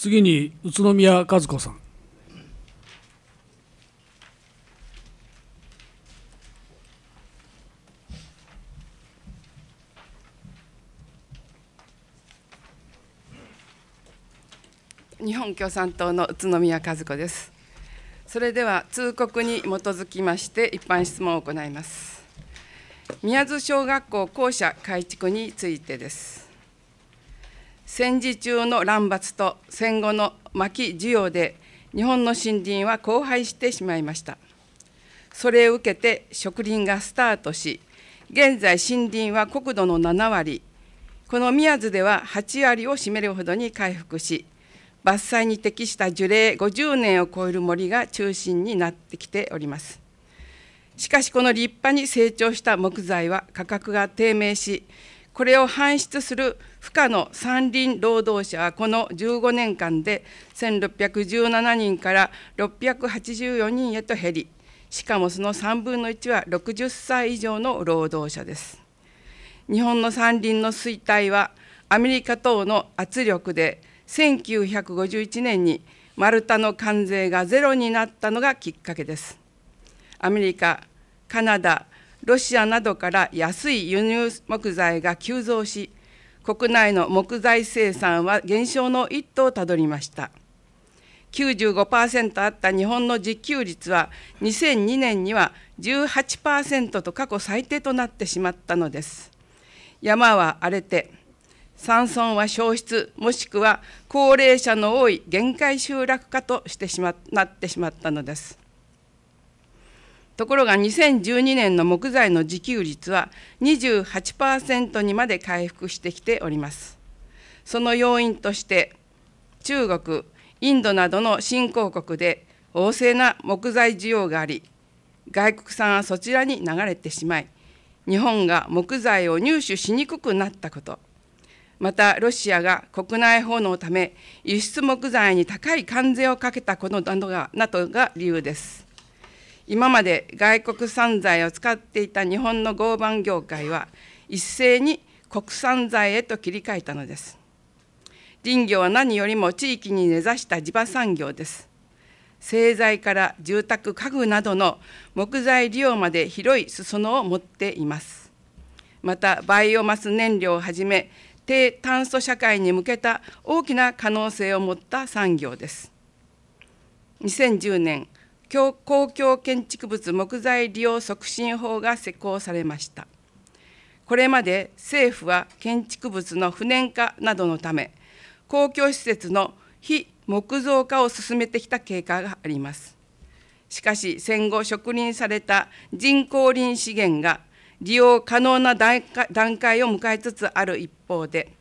次に宇都宮和子さん。日本共産党の宇都宮和子です。それでは通告に基づきまして一般質問を行います。宮津小学校校舎改築についてです。戦時中の乱伐と戦後の巻需要で日本の森林は荒廃してしまいました。それを受けて植林がスタートし、現在森林は国土の7割、この宮津では8割を占めるほどに回復し、伐採に適した樹齢50年を超える森が中心になってきております。しかしこの立派に成長した木材は価格が低迷し、これを搬出する負荷の山林労働者はこの15年間で1617人から684人へと減り、しかもその3分の1は60歳以上の労働者です。日本の山林の衰退はアメリカ等の圧力で1951年に丸太の関税がゼロになったのがきっかけです。アメリカ、カナダ、ロシアなどから安い輸入木材が急増し、国内の木材生産は減少の一途をたどりました。95%あった日本の自給率は2002年には18%と過去最低となってしまったのです。山は荒れて、山村は消失、もしくは高齢者の多い限界集落化としてしまなってしまったのです。ところが2012年の木材の自給率は28%にまで回復してきております。その要因として、中国、インドなどの新興国で旺盛な木材需要があり、外国産はそちらに流れてしまい、日本が木材を入手しにくくなったこと、またロシアが国内法のため輸出木材に高い関税をかけたことなどがなどが理由です。今まで外国産材を使っていた日本の合板業界は一斉に国産材へと切り替えたのです。林業は何よりも地域に根ざした地場産業です。製材から住宅、家具などの木材利用まで広い裾野を持っています。また、バイオマス燃料をはじめ、低炭素社会に向けた大きな可能性を持った産業です。2010年、公共建築物木材利用促進法が施行されました。これまで政府は建築物の不燃化などのため、公共施設の非木造化を進めてきた経過があります。しかし戦後植林された人工林資源が利用可能な段階を迎えつつある一方で、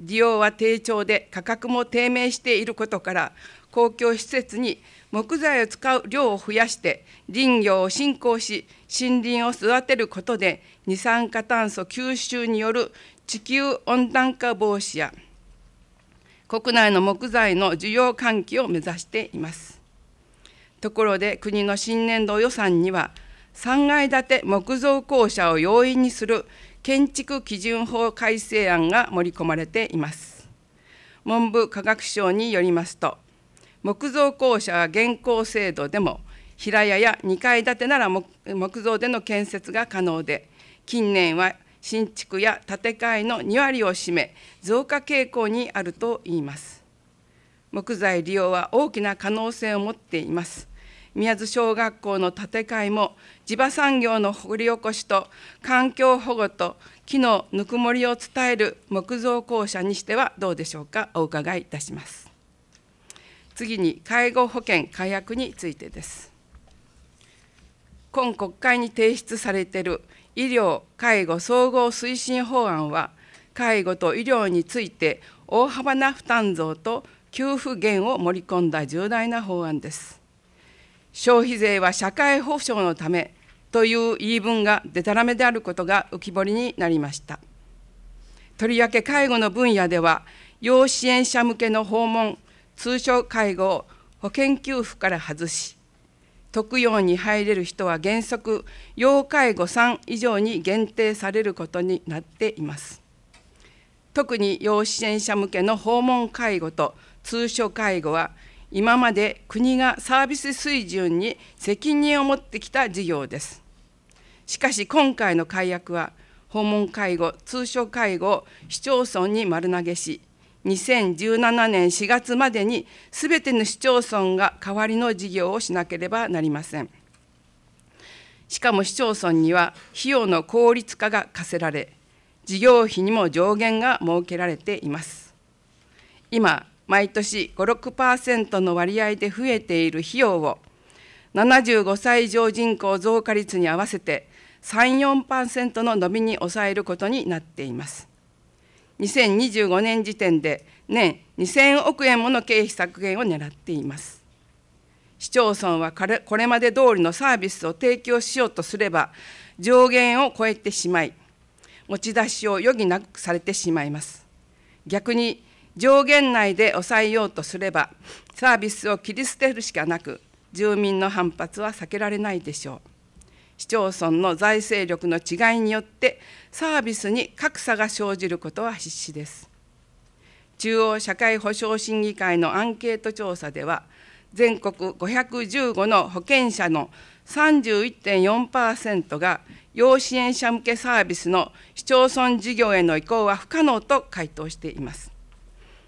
利用は低調で価格も低迷していることから、公共施設に木材を使う量を増やして林業を振興し、森林を育てることで二酸化炭素吸収による地球温暖化防止や国内の木材の需要喚起を目指しています。ところで国の新年度予算には3階建て木造校舎を容易にする建築基準法改正案が盛り込まれています。文部科学省によりますと、木造校舎は現行制度でも、平屋や2階建てなら木造での建設が可能で、近年は新築や建て替えの2割を占め、増加傾向にあるといいます。木材利用は大きな可能性を持っています。宮津小学校の建て替えも地場産業の掘り起こしと環境保護と木のぬくもりを伝える木造校舎にしてはどうでしょうかお伺いいたします次に介護保険解約についてです今国会に提出されている医療・介護総合推進法案は介護と医療について大幅な負担増と給付減を盛り込んだ重大な法案です消費税は社会保障のためという言い分がでたらめであることが浮き彫りになりました。とりわけ介護の分野では、要支援者向けの訪問、通所介護を保険給付から外し、特養に入れる人は原則、要介護3以上に限定されることになっています。特に要支援者向けの訪問介護と通所介護は今まで国がサービス水準に責任を持ってきた事業です。しかし今回の改悪は訪問介護、通所介護を市町村に丸投げし、2017年4月までにすべての市町村が代わりの事業をしなければなりません。しかも市町村には費用の効率化が課せられ、事業費にも上限が設けられています。今、毎年5、6%の割合で増えている費用を、75歳以上人口増加率に合わせて3、4%の伸びに抑えることになっています。2025年時点で年2000億円もの経費削減を狙っています。市町村はこれまで通りのサービスを提供しようとすれば、上限を超えてしまい、持ち出しを余儀なくされてしまいます。逆に上限内で抑えようとすれば、サービスを切り捨てるしかなく、住民の反発は避けられないでしょう。市町村の財政力の違いによってサービスに格差が生じることは必至です。中央社会保障審議会のアンケート調査では、全国515の保険者の31.4%が要支援者向けサービスの市町村事業への移行は不可能と回答しています。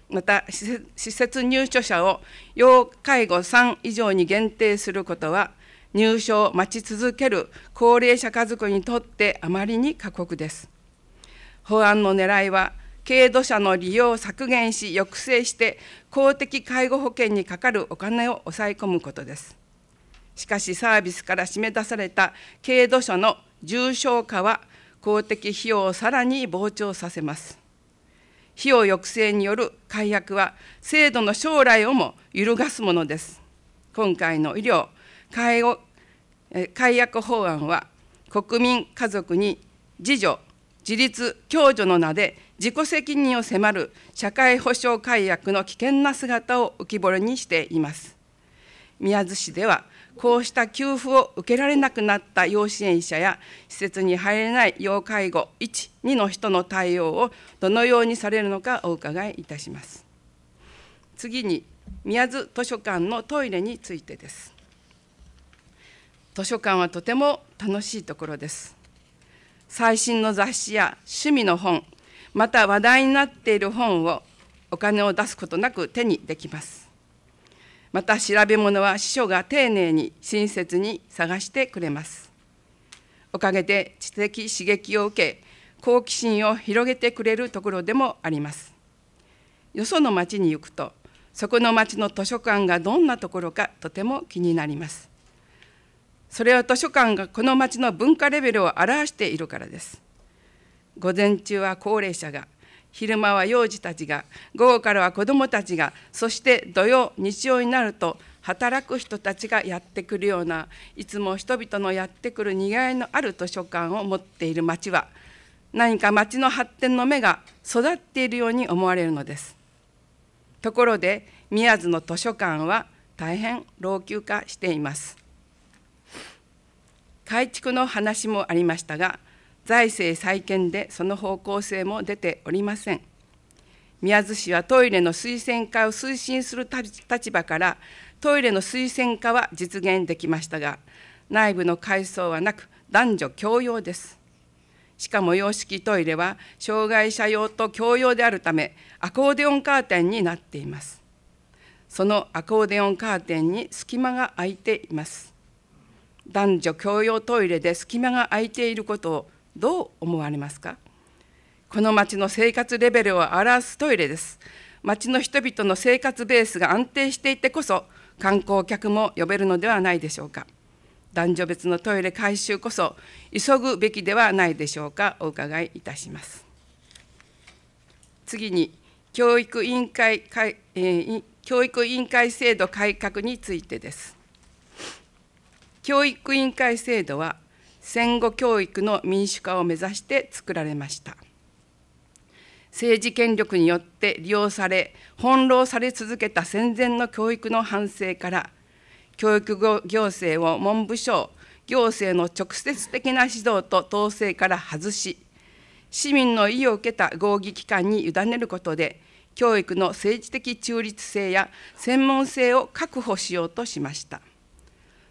また、施設入所者を要介護3以上に限定することは、入所を待ち続ける高齢者家族にとってあまりに過酷です。法案の狙いは、軽度者の利用を削減し、抑制して、公的介護保険にかかるお金を抑え込むことです。しかし、サービスから締め出された軽度者の重症化は、公的費用をさらに膨張させます。費用抑制による解約は、制度の将来をも揺るがすものです。今回の医療、介護解約法案は国民家族に自助自立共助の名で自己責任を迫る社会保障改約の危険な姿を浮き彫りにしています。宮津市ではこうした給付を受けられなくなった要支援者や施設に入れない要介護1、2の人の対応をどのようにされるのかお伺いいたします。次に宮津図書館のトイレについてです。図書館はとても楽しいところです。最新の雑誌や趣味の本、また話題になっている本をお金を出すことなく手にできます。また調べ物は司書が丁寧に親切に探してくれます。おかげで知的刺激を受け、好奇心を広げてくれるところでもあります。よその町に行くと、そこの町の図書館がどんなところかとても気になります。それは図書館がこの町の文化レベルを表しているからです。午前中は高齢者が、昼間は幼児たちが、午後からは子どもたちが、そして土曜、日曜になると働く人たちがやってくるような、いつも人々のやってくるにぎわいのある図書館を持っている町は、何か町の発展の芽が育っているように思われるのです。ところで、宮津の図書館は大変老朽化しています。改築の話もありましたが、財政再建でその方向性も出ておりません。宮津市はトイレの推薦化を推進する立場から、トイレの推薦化は実現できましたが、内部の改装はなく、男女共用です。しかも洋式トイレは障害者用と共用であるため、アコーディオンカーテンになっています。そのアコーディオンカーテンに隙間が空いています。男女共用トイレで隙間が空いていることをどう思われますか？この町の生活レベルを表すトイレです。町の人々の生活ベースが安定していてこそ観光客も呼べるのではないでしょうか？男女別のトイレ改修こそ急ぐべきではないでしょうか？お伺いいたします。次に教育委員会、えー、教育委員会制度改革についてです。教育委員会制度は戦後教育の民主化を目指して作られました政治権力によって利用され翻弄され続けた戦前の教育の反省から教育行政を文部省行政の直接的な指導と統制から外し市民の意を受けた合議機関に委ねることで教育の政治的中立性や専門性を確保しようとしました。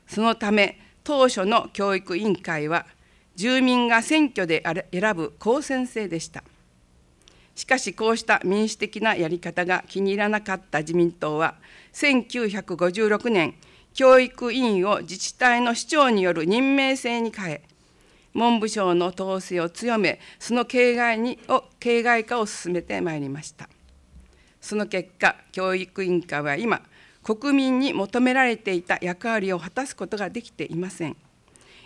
そのため、当初の教育委員会は、住民が選挙で選ぶ公選制でした。しかし、こうした民主的なやり方が気に入らなかった自民党は、1956年、教育委員を自治体の市長による任命制に変え、文部省の統制を強め、その形骸にを形骸化を進めてまいりました。その結果、教育委員会は今、国民に求められていた役割を果たすことができていません。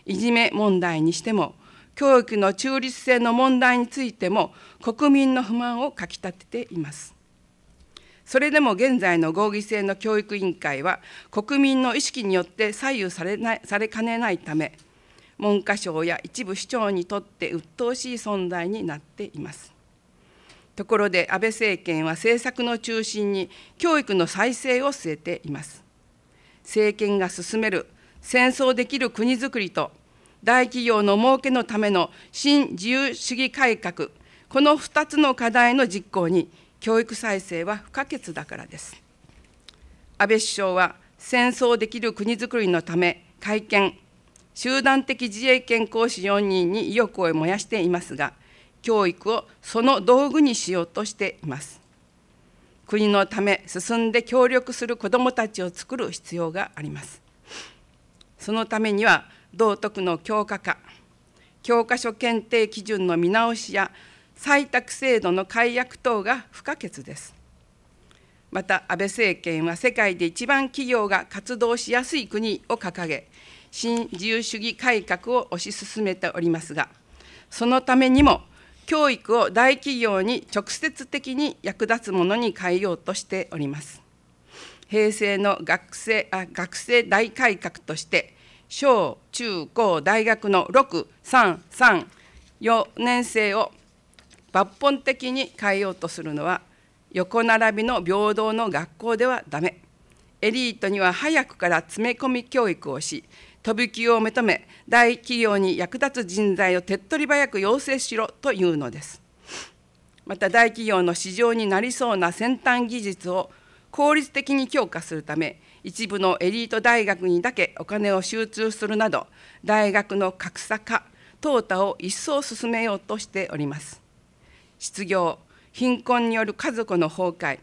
いじめ問題にしても、教育の中立性の問題についても、国民の不満をかきたてています。それでも現在の合議制の教育委員会は、国民の意識によって左右されないされかねないため、文科省や一部市長にとって鬱陶しい存在になっています。ところで安倍政権は政策の中心に教育の再生を据えています。政権が進める戦争できる国づくりと大企業の儲けのための新自由主義改革、この2つの課題の実行に教育再生は不可欠だからです。安倍首相は戦争できる国づくりのため会見、集団的自衛権行使4人に意欲を燃やしていますが、教育をその道具にしようとしています。国のため進んで協力する子どもたちを作る必要があります。そのためには道徳の強化化、教科書検定基準の見直しや採択制度の解約等が不可欠です。また安倍政権は世界で一番企業が活動しやすい国を掲げ、新自由主義改革を推し進めておりますが、そのためにも教育を大企業に直接的に役立つものに変えようとしております。平成の学生あ学生大改革として、小中高大学の6、3、3、4年生を抜本的に変えようとするのは、横並びの平等の学校ではだめ。エリートには早くから詰め込み教育をし、飛び級を認め、大企業に役立つ人材を手っ取り早く養成しろというのです。また大企業の市場になりそうな先端技術を効率的に強化するため、一部のエリート大学にだけお金を集中するなど、大学の格差化、淘汰を一層進めようとしております。失業、貧困による家族の崩壊、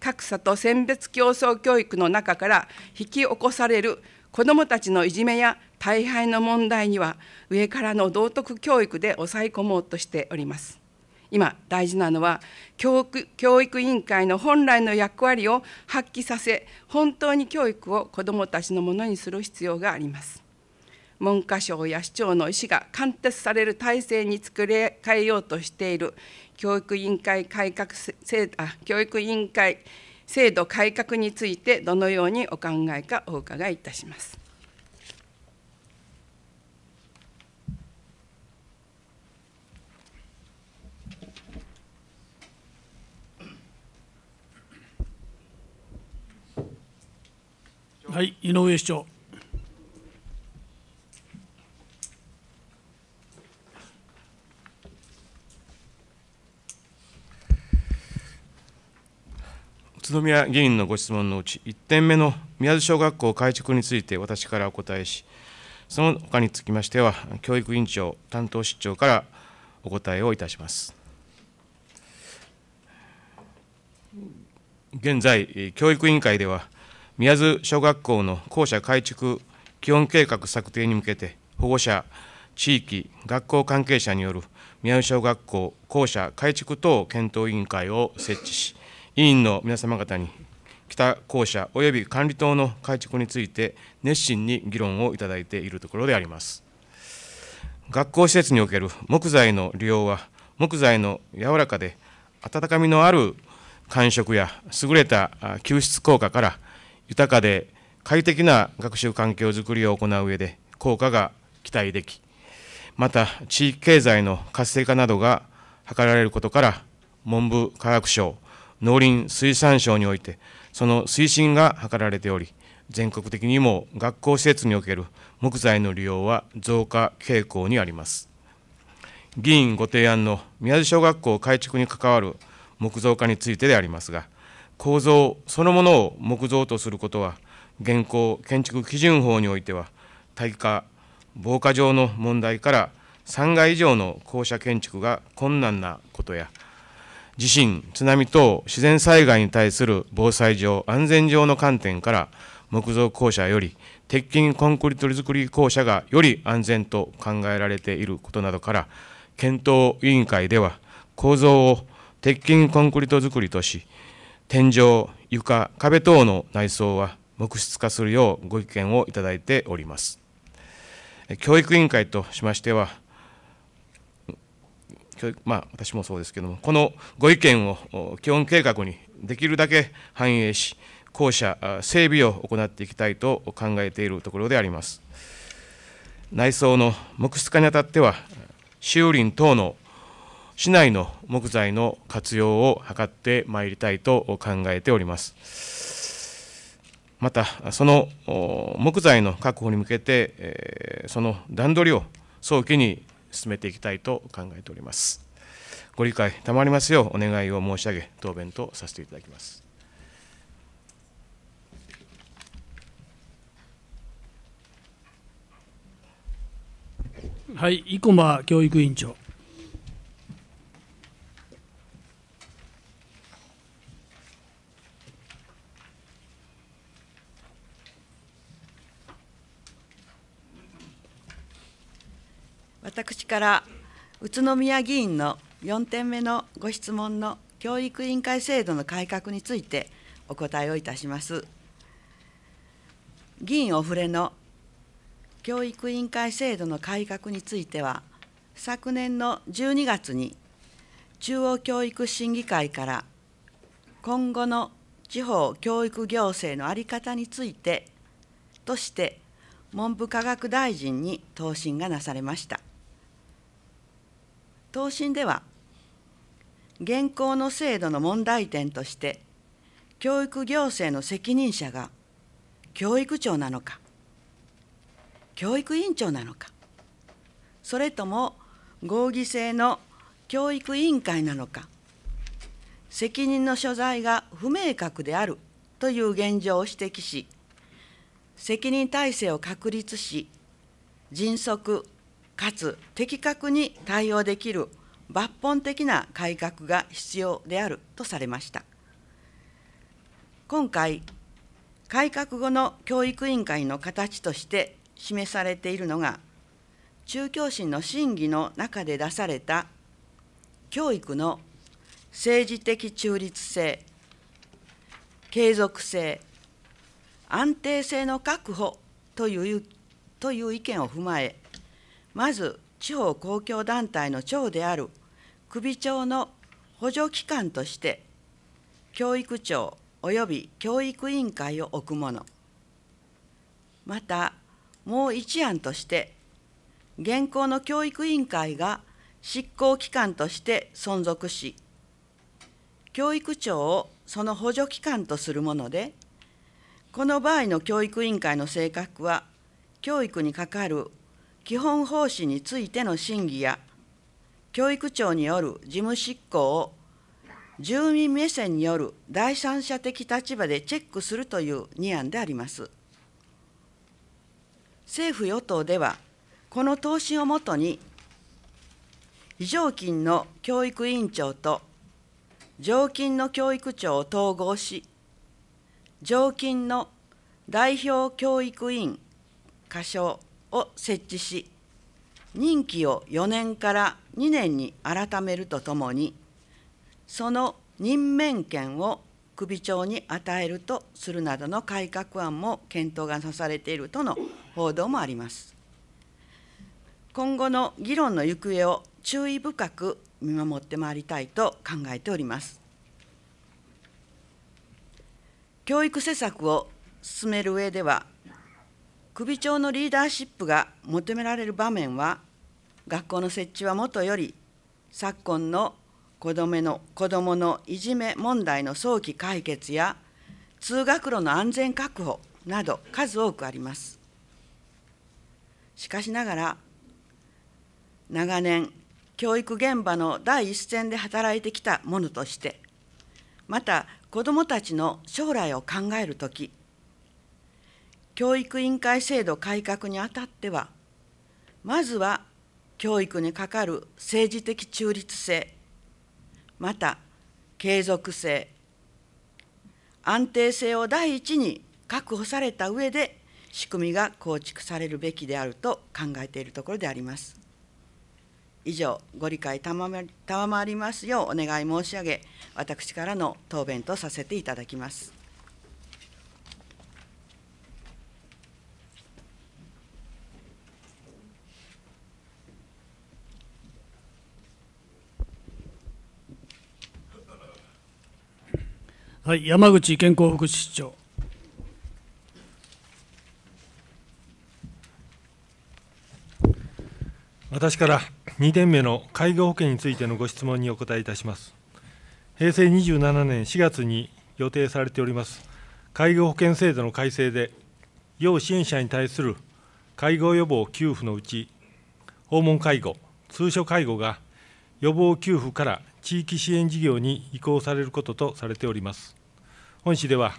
格差と選別競争教育の中から引き起こされる子どもたちのいじめや大敗の問題には上からの道徳教育で抑え込もうとしております。今大事なのは教育教育委員会の本来の役割を発揮させ本当に教育を子どもたちのものにする必要があります。文科省や市長の意思が貫徹される体制に作り変えようとしている教育委員会改革制あ教育委員会制度改革についてどのようにお考えかお伺いいたします。はい、井上市長。宇都宮議員のご質問のうち、1点目の宮津小学校改築について私からお答えし、その他につきましては、教育委員長、担当室長からお答えをいたします。現在、教育委員会では、宮津小学校の校舎改築基本計画策定に向けて、保護者、地域、学校関係者による宮津小学校校舎改築等検討委員会を設置し、委員の皆様方に北校舎及び管理棟の改築について熱心に議論をいただいているところであります。学校施設における木材の利用は木材の柔らかで温かみのある感触や優れた吸湿効果から豊かで快適な学習環境づくりを行う上で効果が期待できまた地域経済の活性化などが図られることから文部科学省農林水産省において、その推進が図られており、全国的にも学校施設における木材の利用は増加傾向にあります。議員ご提案の宮津小学校改築に関わる木造化についてでありますが、構造そのものを木造とすることは、現行建築基準法においては、耐火、防火上の問題から3階以上の校舎建築が困難なことや、地震、津波等自然災害に対する防災上、安全上の観点から、木造校舎より鉄筋コンクリート造り校舎がより安全と考えられていることなどから、検討委員会では、構造を鉄筋コンクリート造りとし、天井、床、壁等の内装は木質化するようご意見をいただいております。教育委員会としましては、まあ、私もそうですけれども、このご意見を基本計画にできるだけ反映し、校舎整備を行っていきたいと考えているところであります。内装の木質化にあたっては、修林等の市内の木材の活用を図ってまいりたいと考えております。また、その木材の確保に向けて、その段取りを早期に進めていきたいと考えております。ご理解賜りますようお願いを申し上げ、答弁とさせていただきます。はい、生駒教育委員長。私から宇都宮議員の4点目のご質問の教育委員会制度の改革についてお答えをいたします。議員お触れの教育委員会制度の改革については、昨年の12月に中央教育審議会から今後の地方教育行政の在り方についてとして文部科学大臣に答申がなされました。答申では現行の制度の問題点として教育行政の責任者が教育長なのか教育委員長なのかそれとも合議制の教育委員会なのか責任の所在が不明確であるという現状を指摘し責任体制を確立し迅速かつ的確に対応できる抜本的な改革が必要であるとされました。今回改革後の教育委員会の形として示されているのが、中教審の審議の中で出された教育の政治的中立性、継続性、安定性の確保というという意見を踏まえ、まず地方公共団体の長である首長の補助機関として、教育庁及び教育委員会を置くもの、またもう一案として、現行の教育委員会が執行機関として存続し、教育庁をその補助機関とするもので、この場合の教育委員会の性格は、教育に係る基本方針についての審議や、教育庁による事務執行を住民目線による第三者的立場でチェックするという2案であります。政府・与党では、この答申をもとに、非常勤の教育委員長と常勤の教育長を統合し、常勤の代表教育委員仮称を設置し、任期を4年から2年に改めるとともに、その任免権を首長に与えるとするなどの改革案も検討がなされているとの報道もあります。今後の議論の行方を注意深く見守ってまいりたいと考えております。教育施策を進める上では、首長のリーダーシップが求められる場面は、学校の設置はもとより、昨今の子どもの子どものいじめ問題の早期解決や、通学路の安全確保など数多くあります。しかしながら、長年、教育現場の第一線で働いてきたものとして、また子どもたちの将来を考えるとき教育委員会制度改革にあたってはまずは教育にかかる政治的中立性また継続性安定性を第一に確保された上で仕組みが構築されるべきであると考えているところであります。以上、ご理解賜りますようお願い申し上げ、私からの答弁とさせていただきます。はい、山口健康福祉長。私から2点目の介護保険についてのご質問にお答えいたします。平成27年4月に予定されております介護保険制度の改正で、要支援者に対する介護予防給付のうち、訪問介護、通所介護が予防給付から地域支援事業に移行されることとされております。本市では、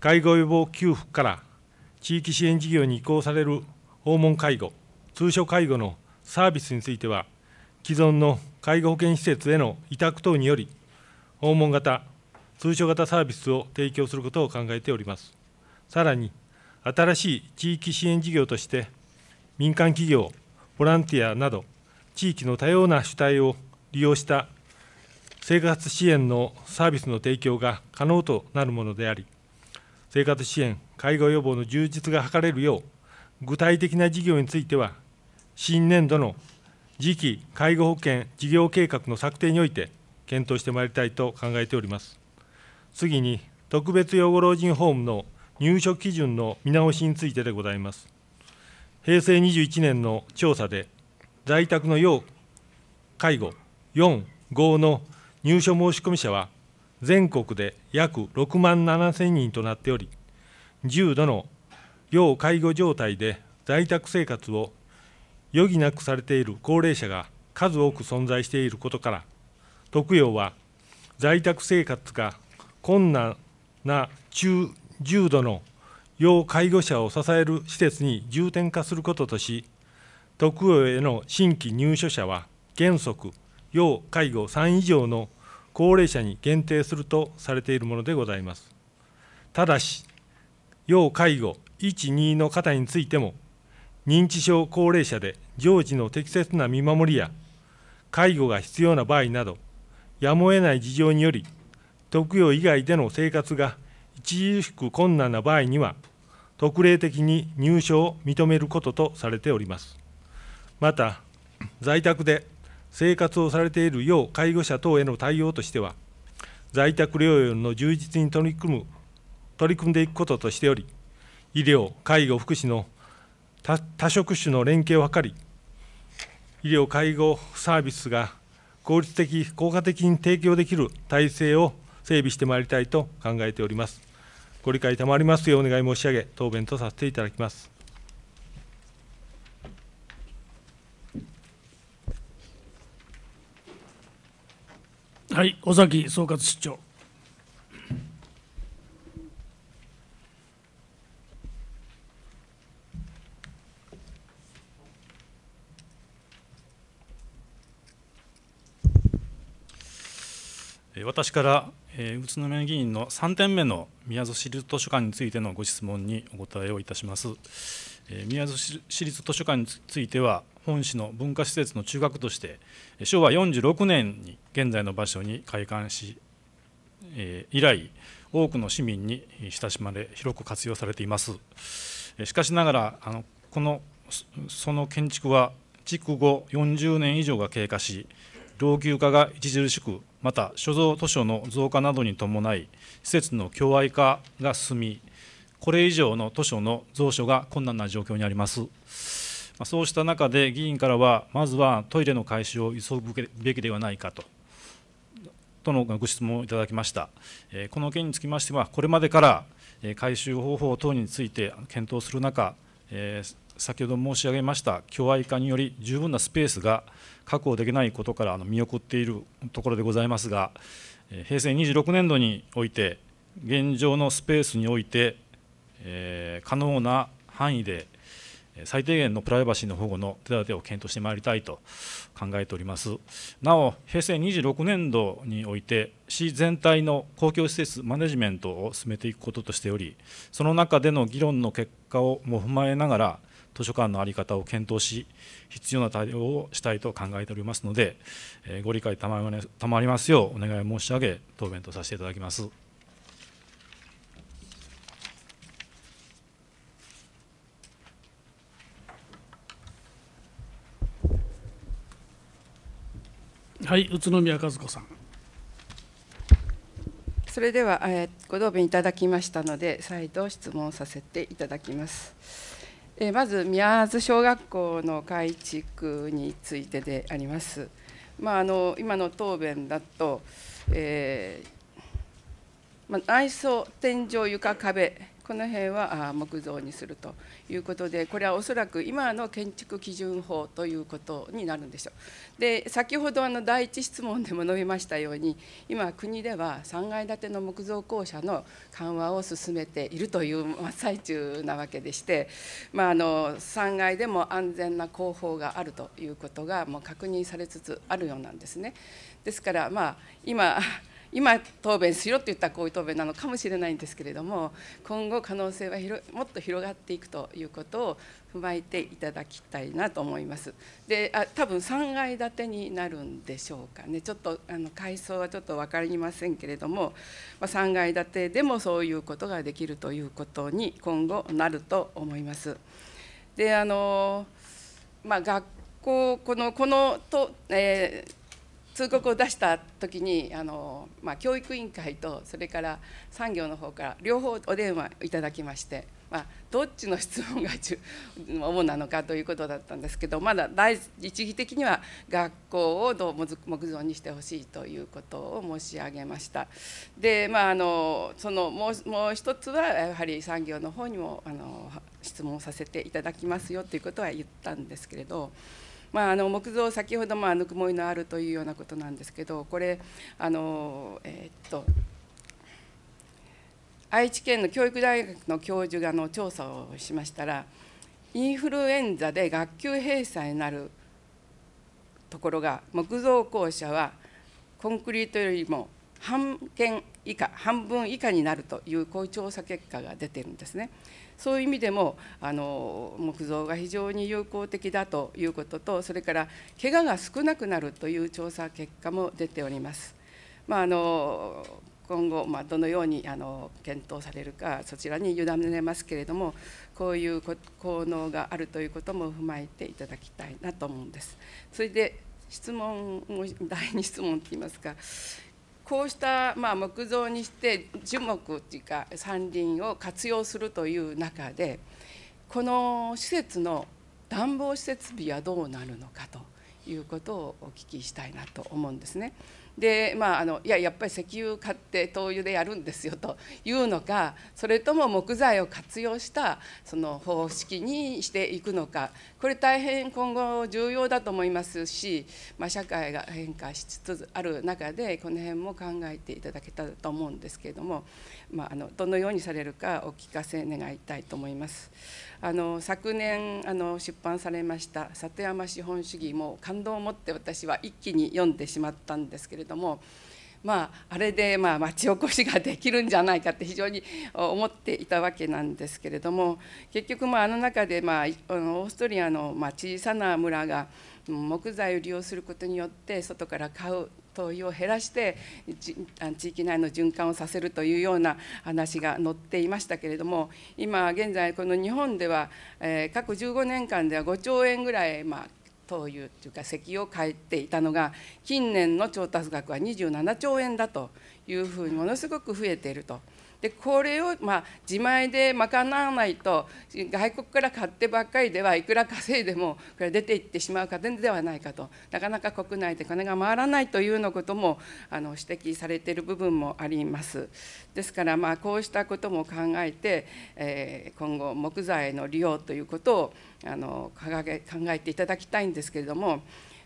介護予防給付から地域支援事業に移行される訪問介護、通所介護のサービスについては、既存の介護保険施設への委託等により、訪問型、通所型サービスを提供することを考えております。さらに、新しい地域支援事業として、民間企業、ボランティアなど、地域の多様な主体を利用した生活支援のサービスの提供が可能となるものであり、生活支援、介護予防の充実が図れるよう、具体的な事業については、新年度の次期介護保険事業計画の策定において、検討してまいりたいと考えております。次に、特別養護老人ホームの入所基準の見直しについてでございます。平成21年の調査で、在宅の要介護4、5の入所申込者は全国で約6万7千人となっており、重度の要介護状態で在宅生活を余儀なくされている高齢者が数多く存在していることから、特養は在宅生活が困難な中重度の要介護者を支える施設に重点化することとし、特養への新規入所者は原則、要介護3以上の高齢者に限定するとされているものでございます。ただし、要介護1、2の方についても、認知症高齢者で常時の適切な見守りや、介護が必要な場合など、やむを得ない事情により、特養以外での生活が著しく困難な場合には、特例的に入所を認めることとされております。また、在宅で生活をされている要介護者等への対応としては、在宅療養の充実に取り組む取り組んでいくこととしており、医療、介護、福祉の多職種の連携を図り、医療・介護サービスが効率的、効果的に提供できる体制を整備してまいりたいと考えております。ご理解賜りますようお願い申し上げ、答弁とさせていただきます。はい、尾崎総括室長。私から、えー、宇都宮議員の3点目の宮津市立図書館についてのご質問にお答えをいたします。えー、宮津市立図書館については、本市の文化施設の中核として、昭和46年に現在の場所に開館し、以来、多くの市民に親しまれ、広く活用されています。しかしながら、あのこのその建築は、築後40年以上が経過し、老朽化が著しく、また所蔵図書の増加などに伴い、施設の共愛化が進み、これ以上の図書の蔵書が困難な状況にあります。そうした中で議員からは、まずはトイレの改修を急ぐべきではないかと。とのご質問をいただきました。この件につきましては、これまでから改修方法等について検討する中、先ほど申し上げました共愛化により十分なスペースが確保できないことから見送っているところでございますが、平成26年度において現状のスペースにおいて、可能な範囲で最低限のプライバシーの保護の手立てを検討してまいりたいと考えておりますなお平成26年度において市全体の公共施設マネジメントを進めていくこととしておりその中での議論の結果をも踏まえながら図書館の在り方を検討し必要な対応をしたいと考えておりますのでご理解賜りますようお願い申し上げ答弁とさせていただきます。はい、宇都宮和子さん。それでは、えー、ご答弁いただきましたので、再度質問させていただきます。えー、まず、宮津小学校の改築についてであります。まあ、あの今の答弁だと、えーまあ、内装、天井、床、壁この辺は木造にするということでこれはおそらく今の建築基準法ということになるんでしょう。で先ほどあの第一質問でも述べましたように今国では3階建ての木造校舎の緩和を進めているという真っ最中なわけでして、まあ、あの3階でも安全な工法があるということがもう確認されつつあるようなんですね。ですからまあ今今答弁しろって言ったらこういう答弁なのかもしれないんですけれども今後可能性はもっと広がっていくということを踏まえていただきたいなと思います。であ多分3階建てになるんでしょうかねちょっとあの階層はちょっと分かりませんけれども、まあ、3階建てでもそういうことができるということに今後なると思います。であのまあ、学校このこのと、えー通告を出した時にあの、まあ、教育委員会とそれから産業の方から両方お電話いただきまして、まあ、どっちの質問が主なのかということだったんですけどまだ第一義的には学校をどう木造にしてほしいということを申し上げました。でまああのそのもうもう一つはやはり産業の方にもあの質問させていただきますよということは言ったんですけれど。まあ、あの木造先ほどまあぬくもりのあるというようなことなんですけどこれあのえー、っと愛知県の教育大学の教授がの調査をしましたらインフルエンザで学級閉鎖になるところが木造校舎はコンクリートよりも半減以下半分以下になるというこういう調査結果が出てるんですね。そういう意味でもあの木造が非常に有効的だということとそれから怪我が少なくなるという調査結果も出ております。まあ、あの今後、まあ、どのようにあの検討されるかそちらに委ねますけれどもこういう効能があるということも踏まえていただきたいなと思うんです。それで質問第2質問といいますかこうしたまあ木造にして樹木っていうか山林を活用するという中でこの施設の暖房設備はどうなるのかということをお聞きしたいなと思うんですね。でまああのいややっぱり石油買って灯油でやるんですよというのかそれとも木材を活用したその方式にしていくのかこれ大変今後重要だと思いますし、まあ、社会が変化しつつある中でこの辺も考えていただけたらと思うんですけれども、まあ、あのどのようにされるかお聞かせ願いたいと思います。あの昨年あの出版されました「里山資本主義」も感動を持って私は一気に読んでしまったんですけれども。まあ、あれでまあ町おこしができるんじゃないかって非常に思っていたわけなんですけれども結局まああの中でまあオーストリアのまあ小さな村が木材を利用することによって外から買う灯油を減らして地域内の循環をさせるというような話が載っていましたけれども今現在この日本では、え過去15年間では5兆円ぐらい、まあ、灯油というか石油を買っていたのが近年の調達額は27兆円だというふうにものすごく増えていると。でこれをまあ自前で賄わないと外国から買ってばっかりではいくら稼いでもこれ出ていってしまう家電ではないかとなかなか国内で金が回らないというようなこともあの指摘されている部分もあります。ですからまあこうしたことも考えて、えー、今後木材の利用ということをあの考えていただきたいんですけれども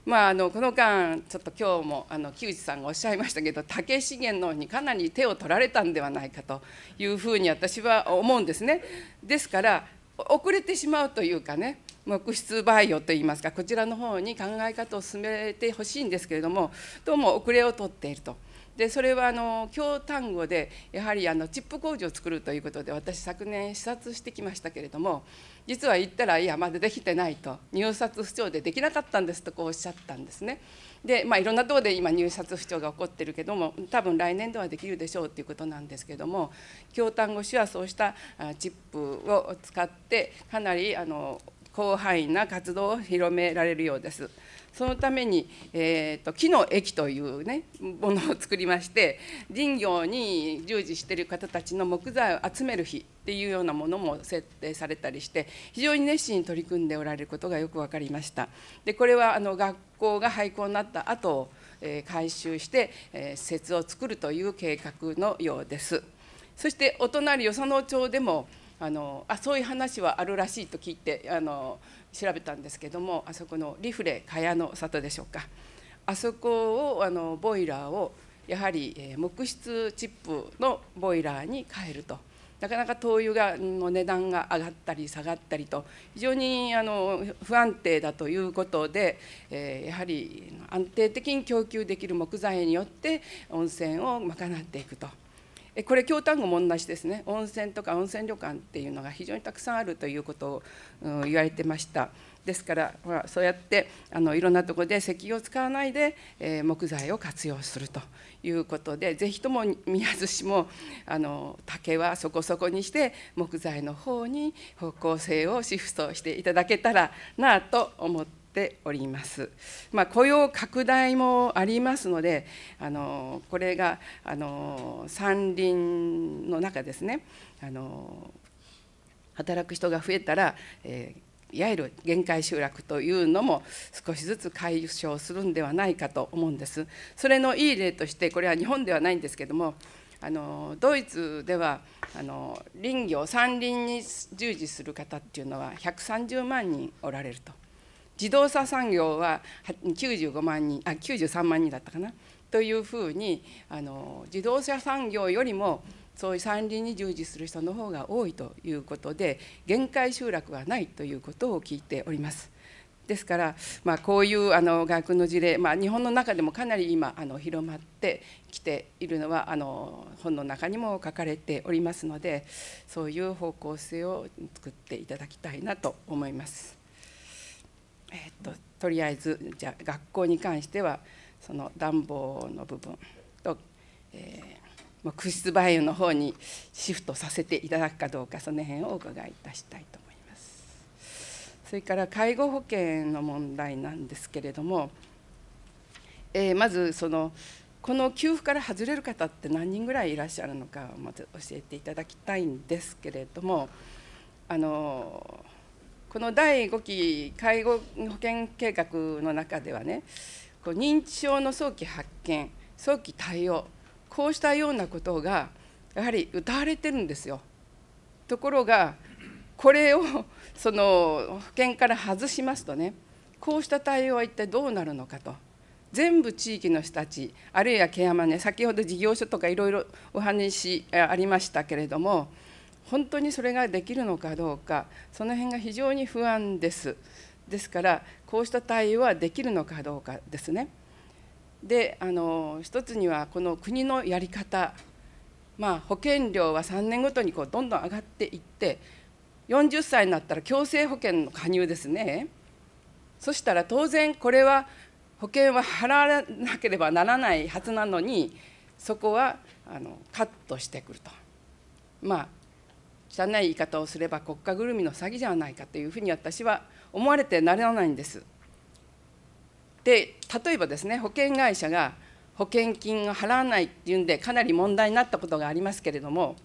まあ、あのこの間、ちょっと今日もあの木内さんがおっしゃいましたけど、竹資源の方にかなり手を取られたんではないかというふうに私は思うんですね。ですから、遅れてしまうというかね、木質バイオといいますか、こちらの方に考え方を進めてほしいんですけれども、どうも遅れを取っていると。でそれはあの京丹後でやはりあのチップ工場を作るということで私昨年視察してきましたけれども実は行ったらいやまだできてないと入札不調でできなかったんですとこうおっしゃったんですね。でまあいろんなとこで今入札不調が起こってるけども多分来年度はできるでしょうということなんですけども京丹後市はそうしたチップを使ってかなりあの広範囲な活動を広められるようです。そのために、えーと、木の駅という、ね、ものを作りまして林業に従事している方たちの木材を集める日っていうようなものも設定されたりして非常に熱心に取り組んでおられることがよく分かりました。でこれはあの学校が廃校になった後えー、回収して、えー、施設を作るという計画のようです。そしてお隣与謝野町でもあのあそういう話はあるらしいと聞いてあの調べたんですけどもあそこのリフレ茅の里でしょうかあそこをあのボイラーをやはり、木質チップのボイラーに変えるとなかなか灯油がの値段が上がったり下がったりと非常にあの不安定だということで、えやはり安定的に供給できる木材によって温泉を賄っていくと。これ京丹後も同じですね。温泉とか温泉旅館っていうのが非常にたくさんあるということを、言われてました。ですからほらそうやってあのいろんなとこで石油を使わないで、え、木材を活用するということでぜひとも宮津市もあの竹はそこそこにして木材の方に方向性をシフトしていただけたらなと思ってております。まあ、雇用拡大もありますので、あのこれがあの山林の中ですね、あの働く人が増えたら、えーいわゆる限界集落というのも少しずつ解消するんではないかと思うんです。それのいい例としてこれは日本ではないんですけどもあのドイツではあの林業山林に従事する方っていうのは130万人おられると。自動車産業は95万人あ93万人だったかなというふうにあの自動車産業よりもそういう山林に従事する人の方が多いということで限界集落はないということを聞いております。ですから、まあ、こういうあの学の事例、まあ、日本の中でもかなり今あの広まってきているのはあの本の中にも書かれておりますのでそういう方向性を作っていただきたいなと思います。えー、っととりあえずじゃ学校に関してはその暖房の部分と、えー、木質培養の方にシフトさせていただくかどうかその辺をお伺いいたしたいと思います。それから介護保険の問題なんですけれども、えー、まずそのこの給付から外れる方って何人ぐらいいらっしゃるのかまず教えていただきたいんですけれどもあのこの第5期介護保険計画の中ではねこう認知症の早期発見早期対応こうしたようなことがやはり謳われてるんですよ。ところがこれをその保険から外しますとねこうした対応は一体どうなるのかと全部地域の人たちあるいはケアマネ先ほど事業所とかいろいろお話ありましたけれども本当にそれができるのかどうかその辺が非常に不安です。ですからこうした対応はできるのかどうかですね。であの一つにはこの国のやり方。まあ保険料は3年ごとにこうどんどん上がっていって40歳になったら強制保険の加入ですね。そしたら当然これは保険は払わなければならないはずなのにそこはあのカットしてくると。まあ汚い言い方をすれば国家ぐるみの詐欺じゃないかというふうに私は思われてならないんです。で例えばですね保険会社が保険金を払わないっていうんでかなり問題になったことがありますけれども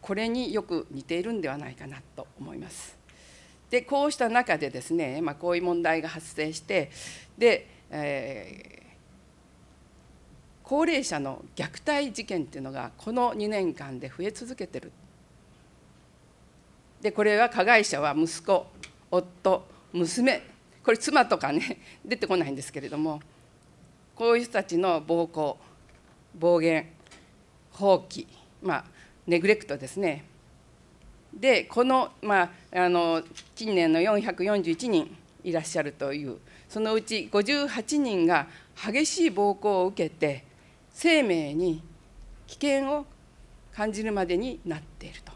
これによく似ているんではないかなと思います。でこうした中でですね、まあ、こういう問題が発生してで、えー、高齢者の虐待事件っていうのがこの2年間で増え続けてるでこれは加害者は息子夫娘。これ妻とかね 出てこないんですけれどもこういう人たちの暴行暴言放棄まあネグレクトですね。でこの,、まあ、あの近年の441人いらっしゃるというそのうち58人が激しい暴行を受けて生命に危険を感じるまでになっていると。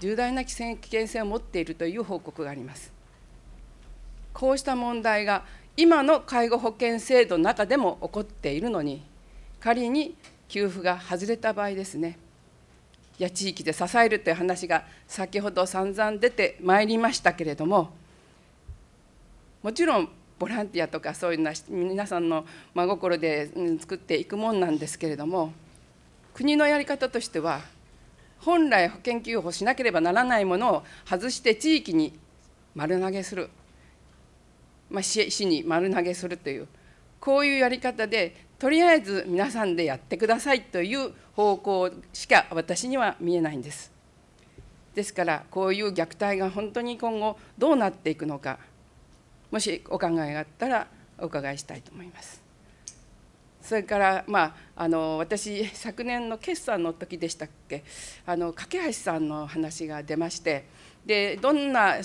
重大な危険性を持っているという報告があります。こうした問題が今の介護保険制度の中でも起こっているのに仮に給付が外れた場合ですねや地域で支えるという話が先ほど散々出てまいりましたけれどももちろんボランティアとかそういうのは皆さんの真心で作っていくもんなんですけれども国のやり方としては本来保険給付をしなければならないものを外して地域に丸投げする、まあ、市に丸投げするというこういうやり方でとりあえず皆さんでやってくださいという方向しか私には見えないんです。ですからこういう虐待が本当に今後どうなっていくのかもしお考えがあったらお伺いしたいと思います。それから、まあ、あの私昨年の決算の時でしたっけ？あの架橋さんの話が出ましてでどんな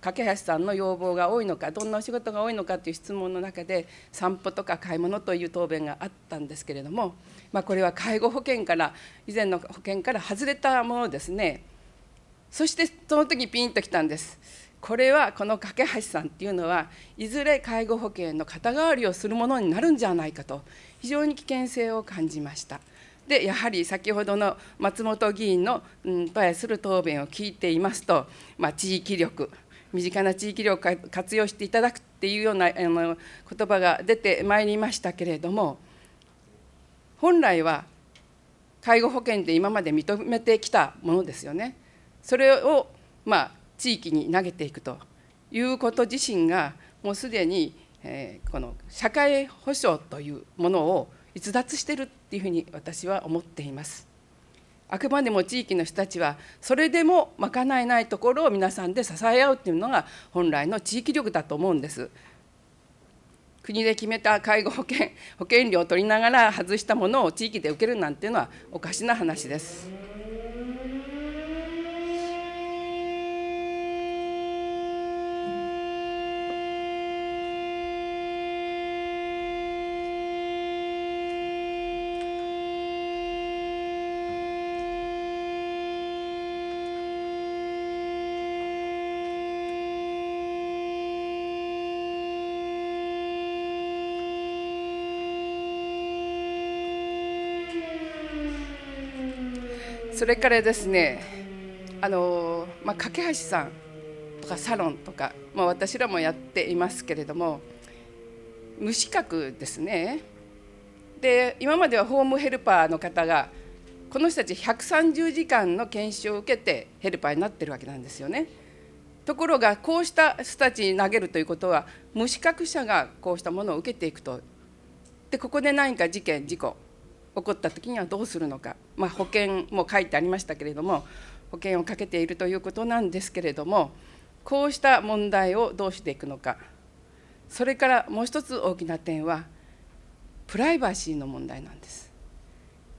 架橋さんの要望が多いのかどんなお仕事が多いのかという質問の中で散歩とか買い物という答弁があったんですけれども、まあ、これは介護保険から以前の保険から外れたものですね。そしてその時ピンときたんです。これはこの架橋さんっていうのはいずれ介護保険の肩代わりをするものになるんじゃないかと。非常に危険性を感じました。でやはり先ほどの松本議員の、うん、対する答弁を聞いていますと、まあ、地域力身近な地域力を活用していただくっていうようなあの言葉が出てまいりましたけれども本来は介護保険で今まで認めてきたものですよね。それをまあ地域に投げていくということ自身がもうすでに、えー、この社会保障というものを逸脱しているっていうふうに私は思っています。あくまでも地域の人たちはそれでも賄えないところを皆さんで支え合うっていうのが本来の地域力だと思うんです。国で決めた介護保険保険料を取りながら外したものを地域で受けるなんていうのはおかしな話です。それからですねあの、まあ、架橋さんとかサロンとか、まあ、私らもやっていますけれども無資格ですねで今まではホームヘルパーの方がこの人たち130時間の研修を受けてヘルパーになってるわけなんですよね。ところがこうした人たちに投げるということは無資格者がこうしたものを受けていくとでここで何か事件事故起こった時にはどうするのか、まあ、保険も書いてありましたけれども保険をかけているということなんですけれどもこうした問題をどうしていくのかそれからもう一つ大きな点はプライバシーの問題なんです。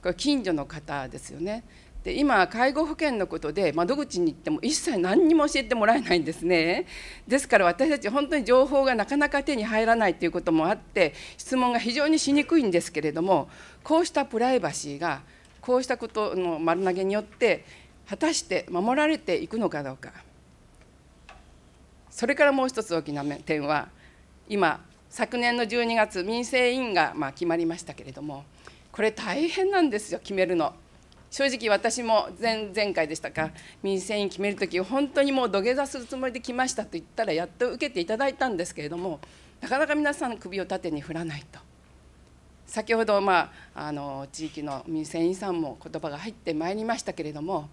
これ近所の方ですよね。で今介護保険のことで窓口に行っても一切何にも教えてもらえないんですねですから私たち本当に情報がなかなか手に入らないということもあって質問が非常にしにくいんですけれどもこうしたプライバシーがこうしたことの丸投げによって果たして守られていくのかどうかそれからもう一つ大きな点は今昨年の12月民生委員がま決まりましたけれどもこれ大変なんですよ決めるの。正直私も前前回でしたか民生委員決める時本当にもう土下座するつもりで来ましたと言ったらやっと受けていただいたんですけれどもなかなか皆さん首を縦に振らないと。先ほど、まあ、あの地域の民生委員さんも言葉が入ってまいりましたけれども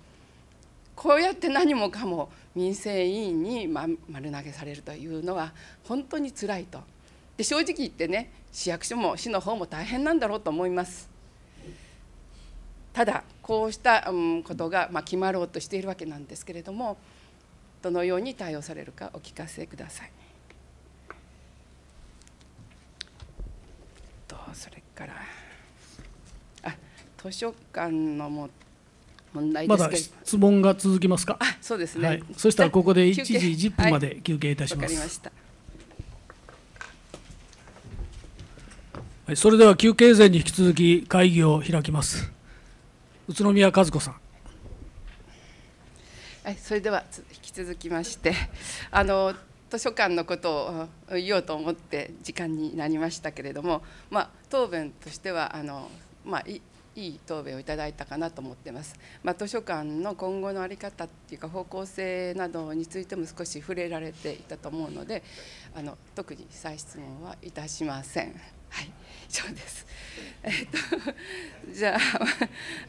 こうやって何もかも民生委員に丸投げされるというのは本当につらいとで正直言ってね市役所も市の方も大変なんだろうと思います。ただこうしたことが決まろうとしているわけなんですけれどもどのように対応されるかお聞かせください。それからあ図書館のも問題まだ質問が続きますか？あそうですね、はい。そしたらここで1休時憩10分まで休憩いたします。わかりましたはい、それでは休憩前に引き続き会議を開きます。宇都宮和子さん。はい、それではつ引き続きましてあの図書館のことを言おうと思って時間になりましたけれども、まあ、答弁としてはあの、まあ、いいい答弁をいただいたかなと思ってます、まあ、図書館の今後の在り方っていうか方向性などについても少し触れられていたと思うのであの特に再質問はいたしません。はい、以上です。えっと、じゃあ、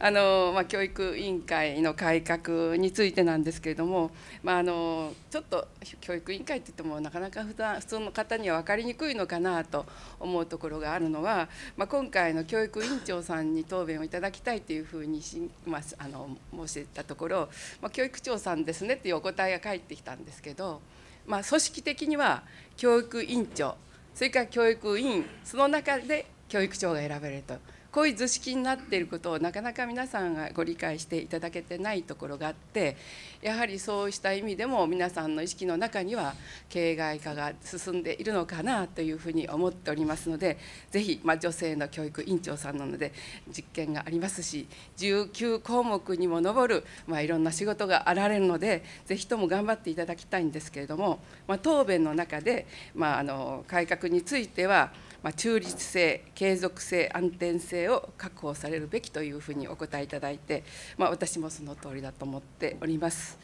あの、まあ、教育委員会の改革についてなんですけれども。まあ、あの、ちょっと教育委員会って言っても、なかなか普段、普通の方には分かりにくいのかなと思うところがあるのは。まあ、今回の教育委員長さんに答弁をいただきたいというふうにし、まあ、あの、申したところ。まあ、教育長さんですねっていうお答えが返ってきたんですけど。まあ、組織的には教育委員長それから教育委員その中で教育長が選べるとこういう図式になっていることをなかなか皆さんがご理解していただけてないところがあってやはりそうした意味でも皆さんの意識の中には形骸化が進んでいるのかなというふうに思っておりますのでぜひ、まあ、女性の教育委員長さんなので実験がありますし19項目にも上る、まあ、いろんな仕事があられるのでぜひとも頑張っていただきたいんですけれども、まあ、答弁の中で、まあ、あの改革についてはま、中立性、継続性、安定性を確保されるべきというふうにお答えいただいて、まあ、私もその通りだと思っております。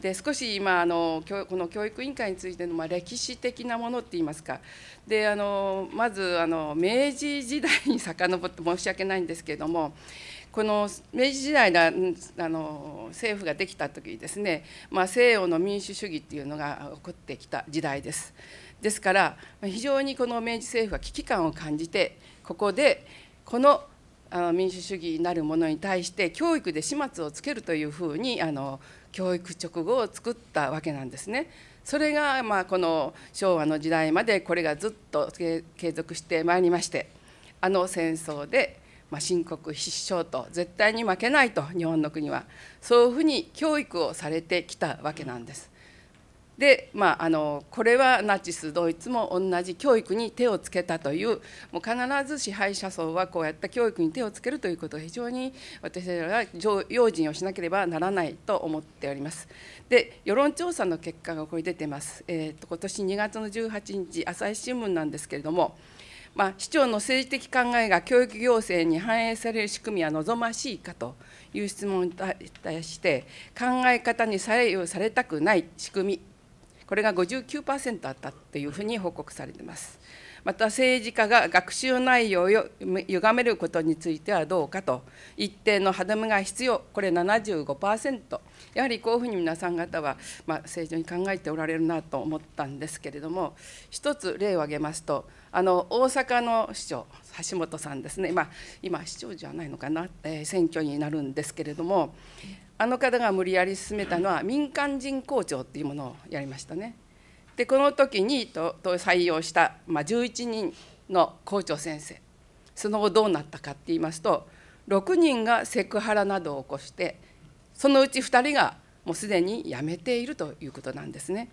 で少し今あのこの教育委員会についてのま歴史的なものっていいますかであのまずあの明治時代に遡って申し訳ないんですけれどもこの明治時代があの政府ができた時にですね、まあ、西洋の民主主義っていうのが起こってきた時代です。ですから非常にこの明治政府は危機感を感じてここでこの民主主義なるものに対して教育で始末をつけるというふうにあの教育直後を作ったわけなんですね。それがまあこの昭和の時代までこれがずっと継続してまいりましてあの戦争でまあ深刻必勝と絶対に負けないと日本の国はそういうふうに教育をされてきたわけなんです。でまあ、あのこれはナチスドイツも同じ教育に手をつけたというもう必ず支配者層はこうやった教育に手をつけるということを非常に私らが用心をしなければならないと思っております。で世論調査の結果がこれ出てます。えー、と今年2月の18日朝日新聞なんですけれどもまあ、市長の政治的考えが教育行政に反映される仕組みは望ましいかという質問に対して考え方に左右されたくない仕組みこれが59%あったというふうに報告されています。また政治家が学習内容を歪めることについてはどうかと。一定の歯止めが必要。これ75%やはりこういうふうに皆さん方は、まあ、正常に考えておられるなと思ったんですけれども。一つ例を挙げますとあの大阪の市長橋本さんですね、まあ、今市長じゃないのかな、えー、選挙になるんですけれども。あの方が無理やり進めたのは民間人校長っていうものをやりましたね。でこの時にとと採用した、まあ、11人の校長先生その後どうなったかって言いますと6人がセクハラなどを起こしてそのうち2人がもうすでに辞めているということなんですね。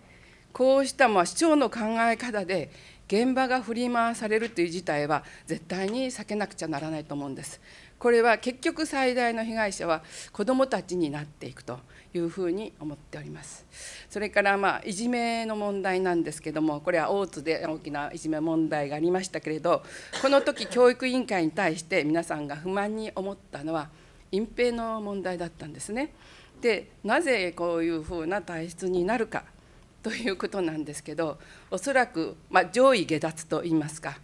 こうしたまあ市長の考え方で現場が振り回されるという事態は絶対に避けなくちゃならないと思うんです。これは結局最大の被害者は子どもたちになっていくというふうに思っております。それからまあいじめの問題なんですけどもこれは大津で大きないじめ問題がありましたけれどこの時教育委員会に対して皆さんが不満に思ったのは隠蔽の問題だったんですね。でなぜこういうふうな体質になるかということなんですけどおそらく、まあ、上位下脱といいますか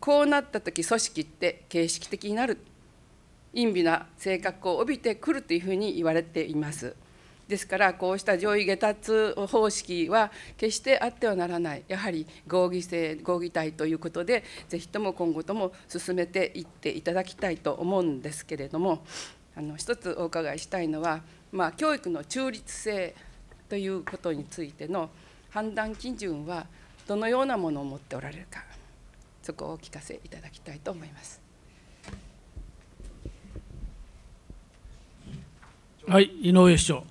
こうなった時組織って形式的になる陰微な性格を帯びてくるというふうに言われています。ですからこうした上位下達方式は決してあってはならないやはり合議制合議体ということでぜひとも今後とも進めていっていただきたいと思うんですけれどもあの一つお伺いしたいのは、まあ、教育の中立性ということについての判断基準はどのようなものを持っておられるかそこをお聞かせいただきたいと思います。はい、井上市長。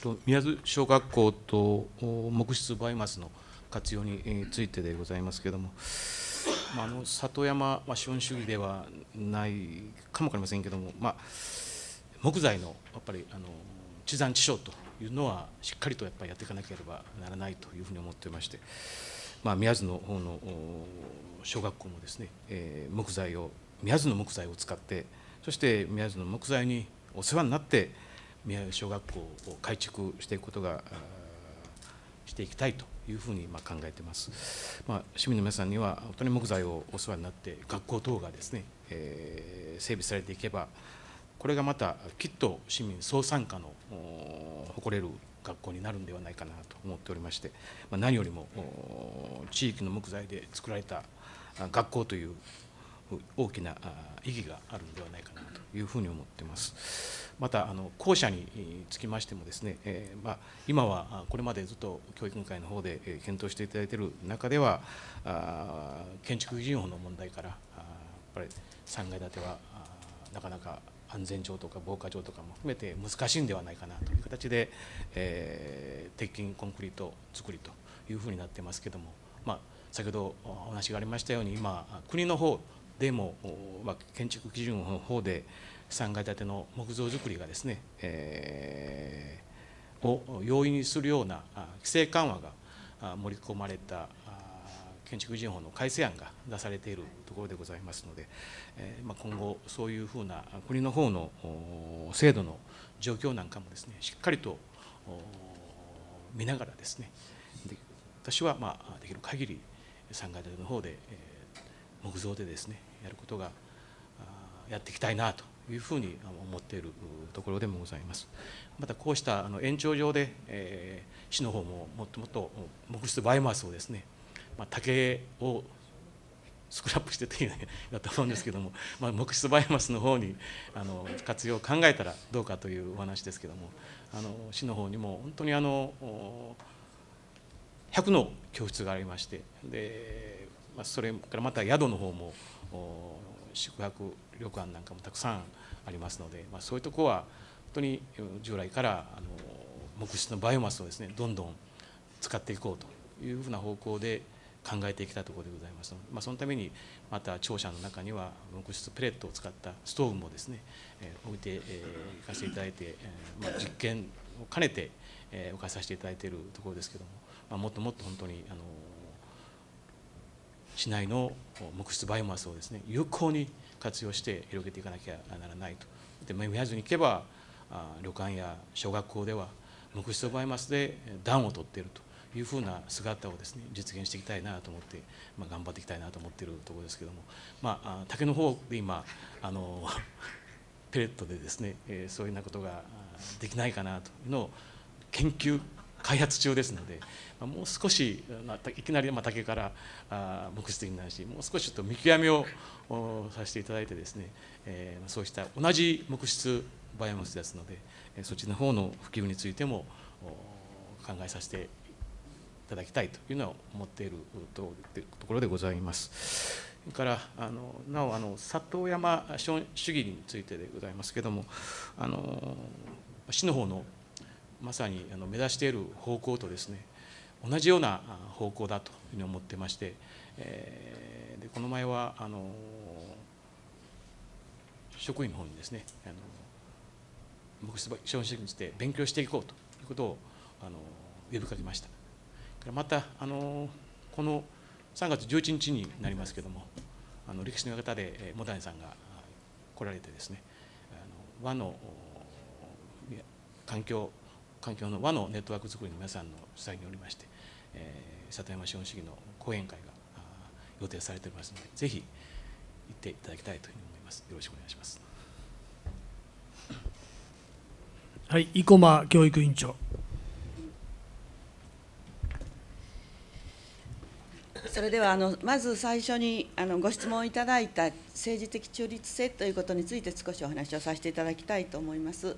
と宮津小学校と木質バイマスの活用についてでございますけれども、まあ、あの里山、まあ、資本主義ではないかもわかりませんけれども、まあ、木材のやっぱりあの地産地消というのはしっかりとやっぱりやっていかなければならないというふうに思っていまして、まあ、宮津の方の小学校もですね、えー木材を宮津の木材を使ってそして宮津の木材にお世話になって宮津小学校を改築していくことがしていきたいというふうにま考えてます、まあ、市民の皆さんには本当に木材をお世話になって学校等がですね、えー整備されていけばこれがまたきっと市民総参加の誇れる学校になるんではないかなと思っておりまして、まあ、何よりも地域の木材で作られた学校という大きな意義があるのではないかなというふうに思ってます。またあの校舎につきましてもですね、えーまあ、今はこれまでずっと教育委員会の方で検討していただいている中では建築基準法の問題からやっぱり3階建てはなかなか安全上とか防火上とかも含めて難しいんではないかなという形で、えー鉄筋コンクリート作りというふうになってますけども、まあ、先ほどお話がありましたように今国の方でも、まあ、建築基準法の方で3階建ての木造造りがですね、えーを容易にするような規制緩和が盛り込まれた建築基準法の改正案が出されているところでございますので、えーまあ、今後そういうふうな国の方の制度の状況なんかもですねしっかりと見ながらですねで私はまあできる限り3階建ての方で、えー木造でですねやることがやっていきたいなというふうに思っているところでもございます。またこうしたあの延長上で、えー市の方ももっともっと木質バイオマスをですね、まあ、竹をスクラップしてというだと思うんですけども、まあ、木質バイオマスの方にあの活用を考えたらどうかというお話ですけどもあの市の方にも本当にあの100の教室がありましてで、まあ、それからまた宿の方も宿泊旅館なんかもたくさんありますので、まあ、そういうとこは本当に従来からあの木質のバイオマスをですねどんどん使っていこうというふうな方向で考えてきたところでございますので、まあ、そのためにまた庁舎の中には木質プレートを使ったストーブもですね、えー置いて、えー行かせていただいて、えーまあ、実験を兼ねて、えー置かさせていただいているところですけども、まあ、もっともっと本当にあの市内の木質バイオマスをですね有効に活用して広げていかなきゃならないと。で宮津に行けばあ旅館や小学校では木質バイオマスで暖を取っているというふうな姿をですね実現していきたいなと思って、まあ、頑張っていきたいなと思っているところですけども、まあ、竹の方で今あのペレットでですね、えそういうようなことができないかなというのを研究開発中ですので、まもう少し、まあ、いきなり竹からあ木質的になるしもう少しちょっと見極めをさせていただいてですね、えーそうした同じ木質バイオマスですので、えそっちの方の普及についても考えさせていただきたいというのは思っているところでございます。それからあのなおあの里山主義についてでございますけれどもあの市の方のまさにあの目指している方向とですね同じような方向だというふうに思ってまして、えーでこの前はあの職員の方にですねあの木質資本主義について勉強していこうということをあの呼びかけました。またあのこの3月11日になりますけれどもあの歴史の館でえモダニさんが来られてですねあの和の環境環境の和のネットワーク作りの皆さんの主催によりまして、えー里山資本主義の講演会があ予定されておりますのでぜひ行っていただきたいというふうに思いますよろしくお願いしますはい、生駒教育委員長。それではあのまず最初にあのご質問いただいた政治的中立性ということについて少しお話をさせていただきたいと思います。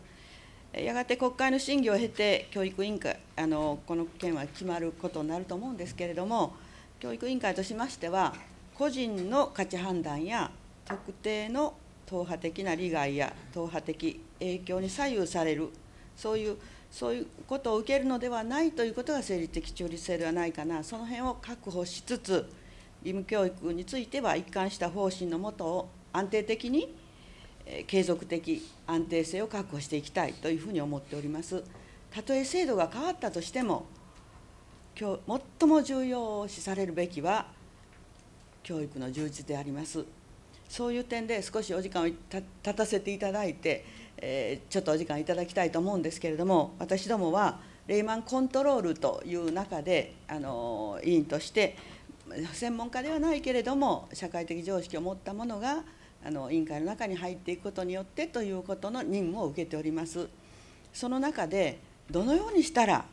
やがて国会の審議を経て、教育委員会あの、この件は決まることになると思うんですけれども、教育委員会としましては、個人の価値判断や特定の党派的な利害や党派的影響に左右される、そういうそういうことを受けるのではないということが政治的中立性ではないかな、その辺を確保しつつ、義務教育については一貫した方針のもとを安定的に継続的安定性を確保していきたいというふうに思っております。たとえ制度が変わったとしても、今日最も重要視されるべきは教育の充実であります。そういう点で少しお時間を立たせていただいて、えー、ちょっとお時間いただきたいと思うんですけれども、私どもはレイマンコントロールという中で、あの委員として、専門家ではないけれども社会的常識を持った者があの委員会の中に入っていくことによってということの任務を受けておりますその中でどのようにしたら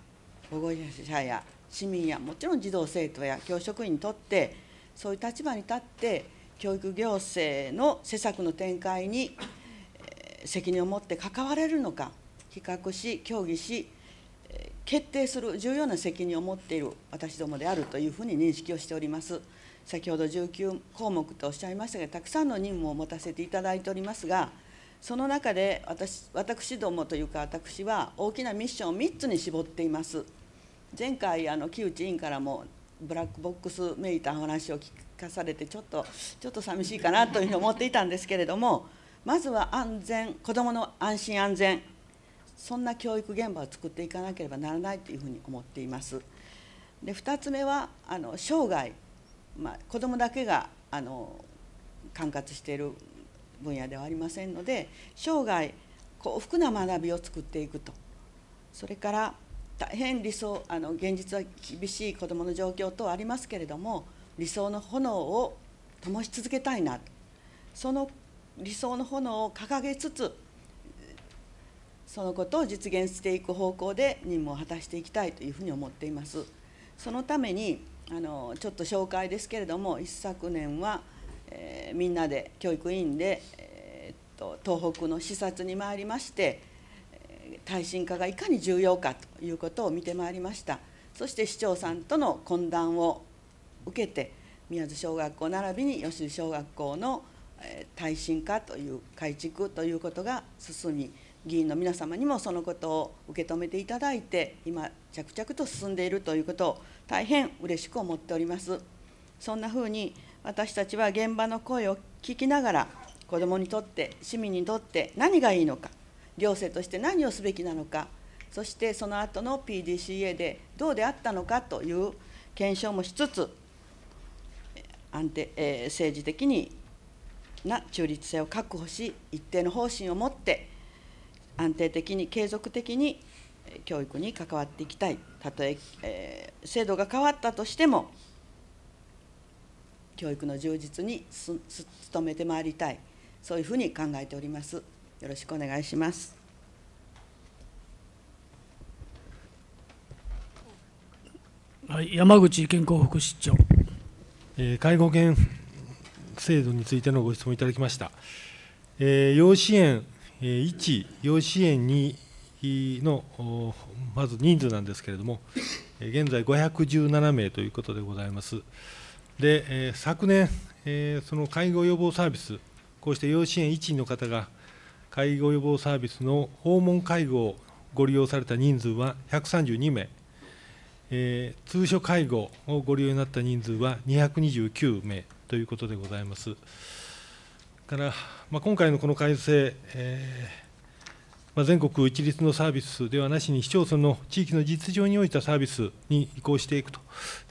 保護者や市民やもちろん児童生徒や教職員にとってそういう立場に立って教育行政の施策の展開に責任を持って関われるのか比較し協議し決定する重要な責任を持っている私どもであるというふうに認識をしております。先ほど19項目とおっしゃいましたが、たくさんの任務を持たせていただいておりますが、その中で私私どもというか、私は大きなミッションを3つに絞っています。前回、あの木内委員からもブラックボックスめいた話を聞かされて、ちょっとちょっと寂しいかなというふうに思っていたんですけれども、まずは安全、子どもの安心安全、そんな教育現場を作っていかなければならないというふうに思っています。で2つ目はあの生涯、まあ、子どもだけがあの管轄している分野ではありませんので生涯幸福な学びを作っていくとそれから大変理想あの現実は厳しい子どもの状況等ありますけれども理想の炎を灯し続けたいなその理想の炎を掲げつつそのことを実現していく方向で任務を果たしていきたいというふうに思っています。そのためにあのちょっと紹介ですけれども一昨年は、えー、みんなで教育委員で、えー、っと東北の視察に参りましてえ耐震化がいかに重要かということを見てまいりました。そして市長さんとの懇談を受けて宮津小学校並びに吉井小学校の耐震化という改築ということが進み議員の皆様にもそのことを受け止めていただいて、今、着々と進んでいるということを大変嬉しく思っております。そんなふうに私たちは現場の声を聞きながら、子どもにとって、市民にとって何がいいのか、行政として何をすべきなのか、そしてその後の PDCA でどうであったのかという検証もしつつ、安定えー、政治的にな中立性を確保し、一定の方針を持って、安定的に継続的に教育に関わっていきたい。たとええー、制度が変わったとしても教育の充実に努めてまいりたい。そういうふうに考えております。よろしくお願いします。はい山口健康福祉長、えー、介護保険制度についてのご質問いただきました、えー、養子縁1、養子縁2のまず人数なんですけれども、現在517名ということでございます。で、昨年、その介護予防サービス、こうして養子縁1の方が介護予防サービスの訪問介護をご利用された人数は132名、通所介護をご利用になった人数は229名ということでございます。から、まあ、今回のこの改正、えー、全国一律のサービスではなしに、市町村の地域の実情に応じたサービスに移行していくという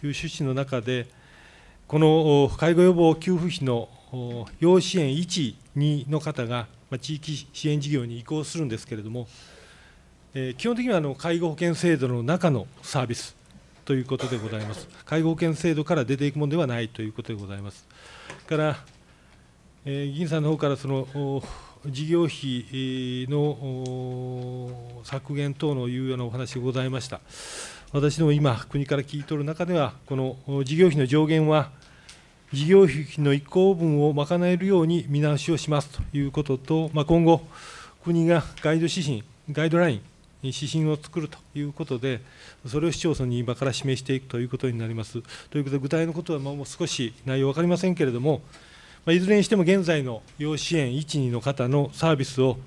趣旨の中で、この介護予防給付費の要支援1、2の方が、地域支援事業に移行するんですけれども、え、基本的にはあの介護保険制度の中のサービスということでございます。介護保険制度から出ていくものではないということでございます。からえ、議員さんの方からその事業費の削減等のいうようなお話がございました。私ども今、国から聞いとる中では、この事業費の上限は、事業費の移行分を賄えるように見直しをしますということと、まあ、今後、国がガイド指針、ガイドライン、指針を作るということで、それを市町村に今から示していくということになります。ということで、具体のことはもう少し内容分かりませんけれども、いずれにしても現在の要支援1、2の方のサービスを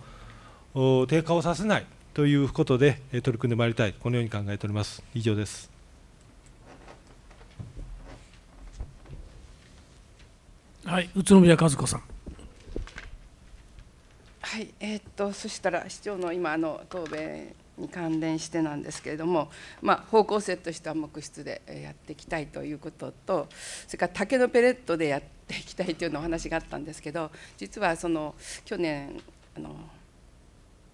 低下をさせないということで取り組んでまいりたい、このように考えております。以上です。はい、宇都宮和子さん。はい、えー、っとそしたら市長の今の答弁に関連してなんですけれども、まあ、方向性としては木質でやっていきたいということとそれから竹のペレットでやっていきたいというのお話があったんですけど実はその去年あの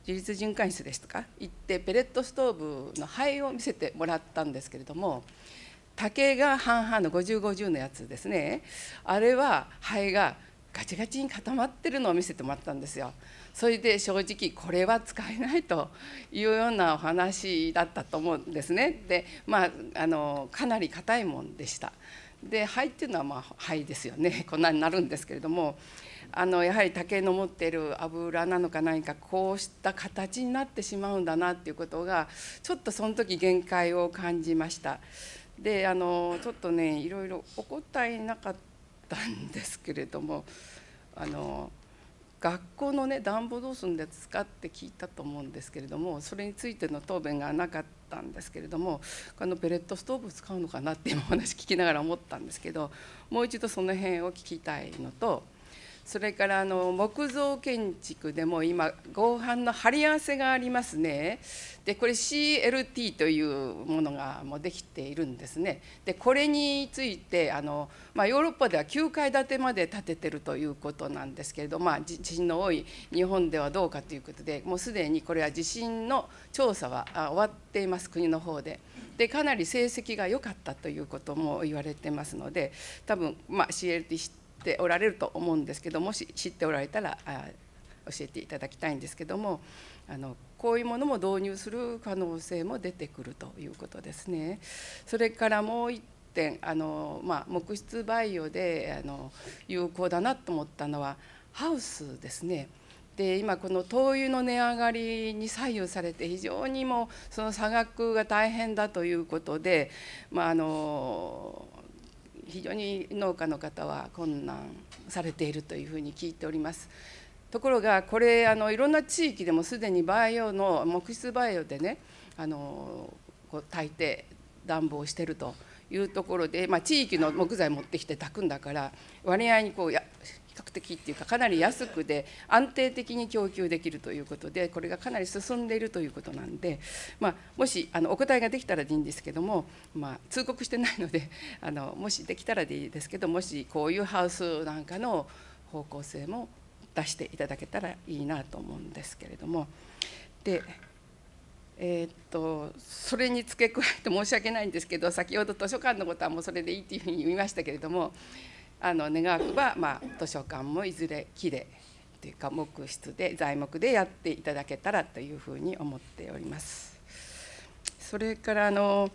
自立循環室ですとか行ってペレットストーブの灰を見せてもらったんですけれども竹が半々の5050のやつですねあれは灰がガチガチに固まってるのを見せてもらったんですよ。それで正直これは使えないというようなお話だったと思うんですね。でまああのかなり硬いもんでした。で灰っていうのはまあ灰ですよね こんなになるんですけれどもあのやはり竹の持っている油なのか何かこうした形になってしまうんだなっていうことがちょっとその時限界を感じました。であのちょっとねいろいろお答えなかったんですけれどもあの学校のね暖房どうするんですかって聞いたと思うんですけれどもそれについての答弁がなかったんですけれどもあのペレットストーブ使うのかなっていうお話聞きながら思ったんですけどもう一度その辺を聞きたいのと。それからあの木造建築でも今合板の貼り合わせがありますねでこれ CLT というものがもうできているんですねでこれについてあの、まあ、ヨーロッパでは9階建てまで建ててるということなんですけれど、まあ、地震の多い日本ではどうかということでもうすでにこれは地震の調査は終わっています国の方で。でかなり成績が良かったということも言われてますので多分、まあ、CLT っておられると思うんですけどもし知っておられたら教えていただきたいんですけどもあのこういうものも導入する可能性も出てくるということですね。それからもう一点あの、まあ、木質培養であの有効だなと思ったのはハウスですね。で今この灯油の値上がりに左右されて非常にもその差額が大変だということで、まあ、あの非常に農家の方は困難されているというふうに聞いております。ところがこれあのいろんな地域でもすでにバイオの木質バイオでねあのこう炊いて暖房してるというところで、まあ、地域の木材持ってきて炊くんだから割合にこうや較的っていうかかなり安くで安定的に供給できるということでこれがかなり進んでいるということなんで、まあ、もしあのお答えができたらでいいんですけども、まあ、通告してないので あのもしできたらでいいですけどもしこういうハウスなんかの方向性も出していただけたらいいなと思うんですけれども。でえー、っとそれに付け加えて申し訳ないんですけど先ほど図書館のことはもうそれでいいというふうに言いましたけれどもあの願わくば、まあ、図書館もいずれ木でというか木質で材木でやっていただけたらというふうに思っております。それからあの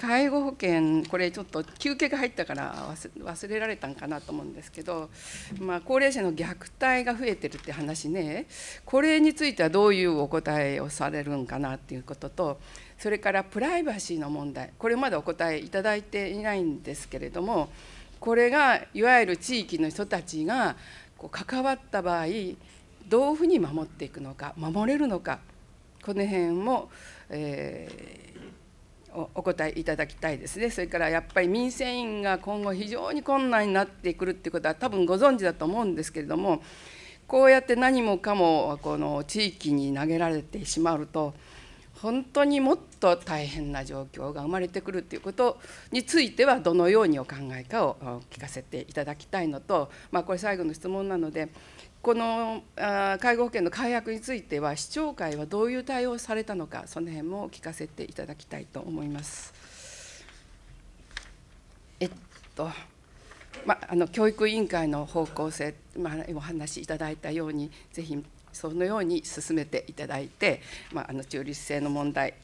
介護保険これちょっと休憩が入ったから忘れられたんかなと思うんですけど、まあ、高齢者の虐待が増えてるって話ねこれについてはどういうお答えをされるんかなっていうこととそれからプライバシーの問題これまでお答えいただいていないんですけれどもこれがいわゆる地域の人たちがこう関わった場合どういうふうに守っていくのか守れるのかこの辺も、えー、おお答えいただきたいですね。それからやっぱり民生委員が今後非常に困難になってくるっていうことは多分ご存知だと思うんですけれどもこうやって何もかもこの地域に投げられてしまうと本当にもっと大変な状況が生まれてくるということについてはどのようにお考えかを聞かせていただきたいのと、まあ、これ最後の質問なのでこの介護保険の解約については市長会はどういう対応をされたのかその辺も聞かせていただきたいと思います。えっとまあ、あの教育委員会の方向性、まあ、お話しいただいたようにぜひそのように進めていただいて、まあ、あの中立性の問題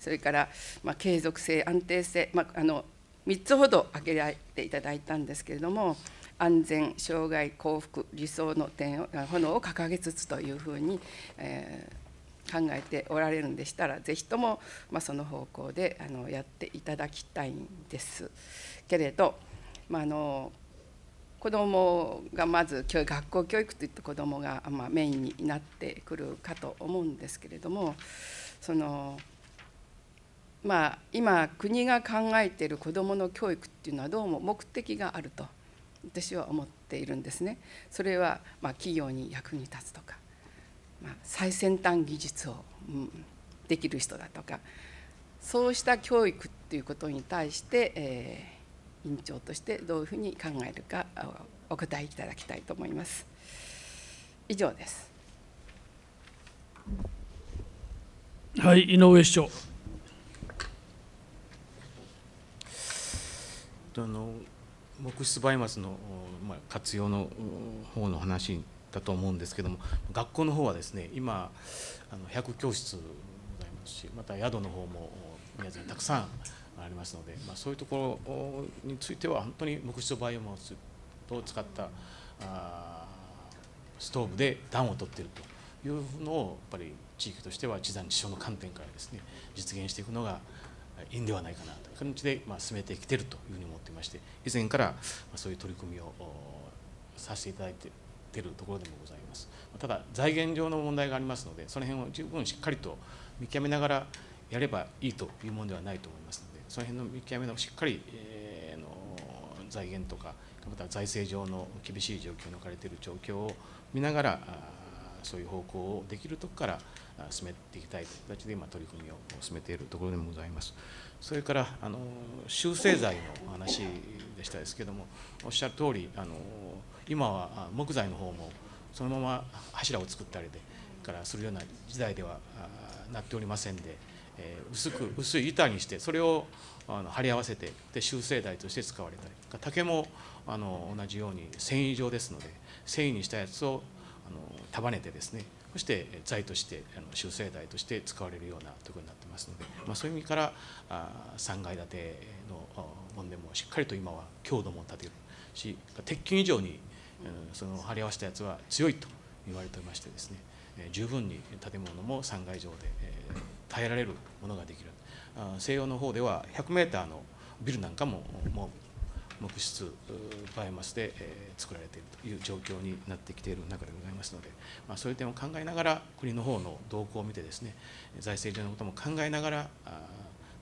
それから、まあ、継続性安定性、まあ、あの3つほど挙げられていただいたんですけれども安全障害幸福理想の点を炎を掲げつつというふうに、えー、考えておられるんでしたらぜひとも、まあ、その方向であのやっていただきたいんですけれど、まあ、あの子どもがまず教育学校教育といった子どもが、まあ、メインになってくるかと思うんですけれどもそのまあ今国が考えている子どもの教育っていうのはどうも目的があると私は思っているんですね。それはまあ企業に役に立つとか、まあ、最先端技術を、うん、できる人だとかそうした教育っていうことに対して、えー、委員長としてどういうふうに考えるかお答えいただきたいと思います。以上です。はい、井上市長。あの木質バイオマスの、まあ、活用の方の話だと思うんですけども学校の方はですね今あの100教室ございますしまた宿の方も宮崎にたくさんありますので、まあ、そういうところについては本当に木質バイオマスを使ったあストーブで暖を取っているというのをやっぱり地域としては地産地消の観点からですね実現していくのがいいんではないかなという感じで、まあ、進めてきているというふうに思っていまして以前からそういう取り組みをさせていただいているところでもございます。ただ財源上の問題がありますのでその辺を十分しっかりと見極めながらやればいいというものではないと思いますのでその辺の見極めのしっかり、えー、の財源とかまた財政上の厳しい状況に置かれている状況を見ながらそういう方向をできるとこから進めていきたいという形で今取り組みを進めているところでもございます。それからあの修正材の話でしたですけどもおっしゃる通りあの今は木材の方もそのまま柱を作ったりでからするような時代ではなっておりませんで、えー、薄く薄い板にしてそれをあの貼り合わせてで修正材として使われたり。竹もあの同じように繊維状ですので繊維にしたやつをあの束ねてですねそして材としてあの修正材として使われるようなところになってますので、まあ、そういう意味からあ3階建てのもんでもしっかりと今は強度も立てるし鉄筋以上に、うん、その貼り合わせたやつは強いと言われておりましてですね、えー、十分に建物も3階上で、えー、耐えられるものができる。西洋の方では 100m のビルなんかももう木質バイオマスで、え、作られているという状況になってきている中でございますので、まあ、そういう点を考えながら国の方の動向を見てですね財政上のことも考えながら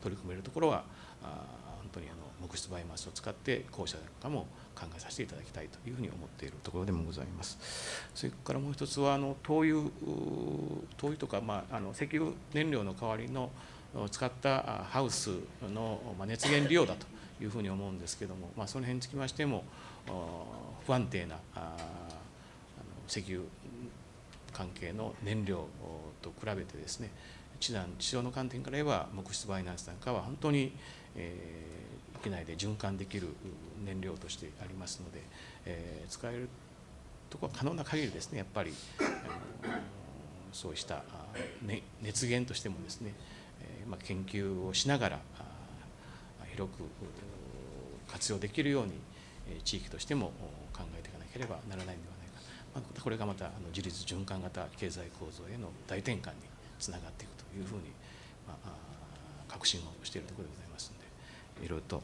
取り組めるところは本当にあの木質バイオマスを使って校舎なんかも考えさせていただきたいというふうに思っているところでもございます。それからもう一つはあの灯油灯油とか、まあ、あの石油燃料の代わりの使ったハウスの熱源利用だというふうに思うんですけども、まあ、その辺につきましても不安定な石油関係の燃料と比べてですね地産地消の観点から言えば木質バイナンスなんかは本当に、えー、域内で循環できる燃料としてありますので、えー、使えるところは可能な限りですねやっぱりあのそうした、ね、熱源としてもですね、えーまあ、研究をしながら広く活用できるように地域としても考えていかなければならないのではないか、まあ、これがまたあの自立循環型経済構造への大転換につながっていくというふうに、まあ、確信をしているところでございます。いろいろと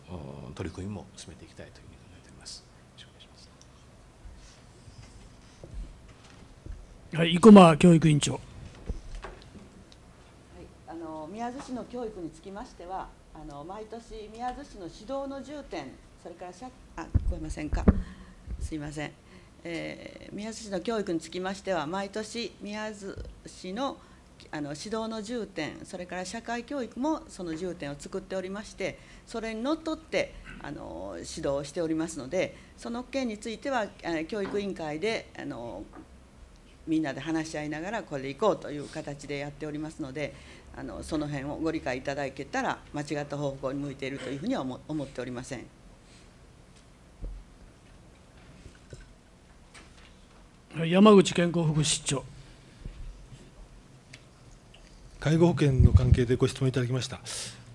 取り組みも進めていきたいというふうに考えております。はい、生駒教育委員長。はい、あの宮津市の教育につきましては、あの毎年宮津市の指導の重点それからあ聞こえませんか？すいません、えー、宮津市の教育につきましては毎年宮津市のあの指導の重点それから社会教育もその重点を作っておりましてそれにのっとってあの指導をしておりますのでその件については教育委員会であのみんなで話し合いながらこれでいこうという形でやっておりますのであのその辺をご理解いただけたら間違った方向に向いているというふうには思思っておりません。山口健康福祉長介護保険の関係でご質問いただきました。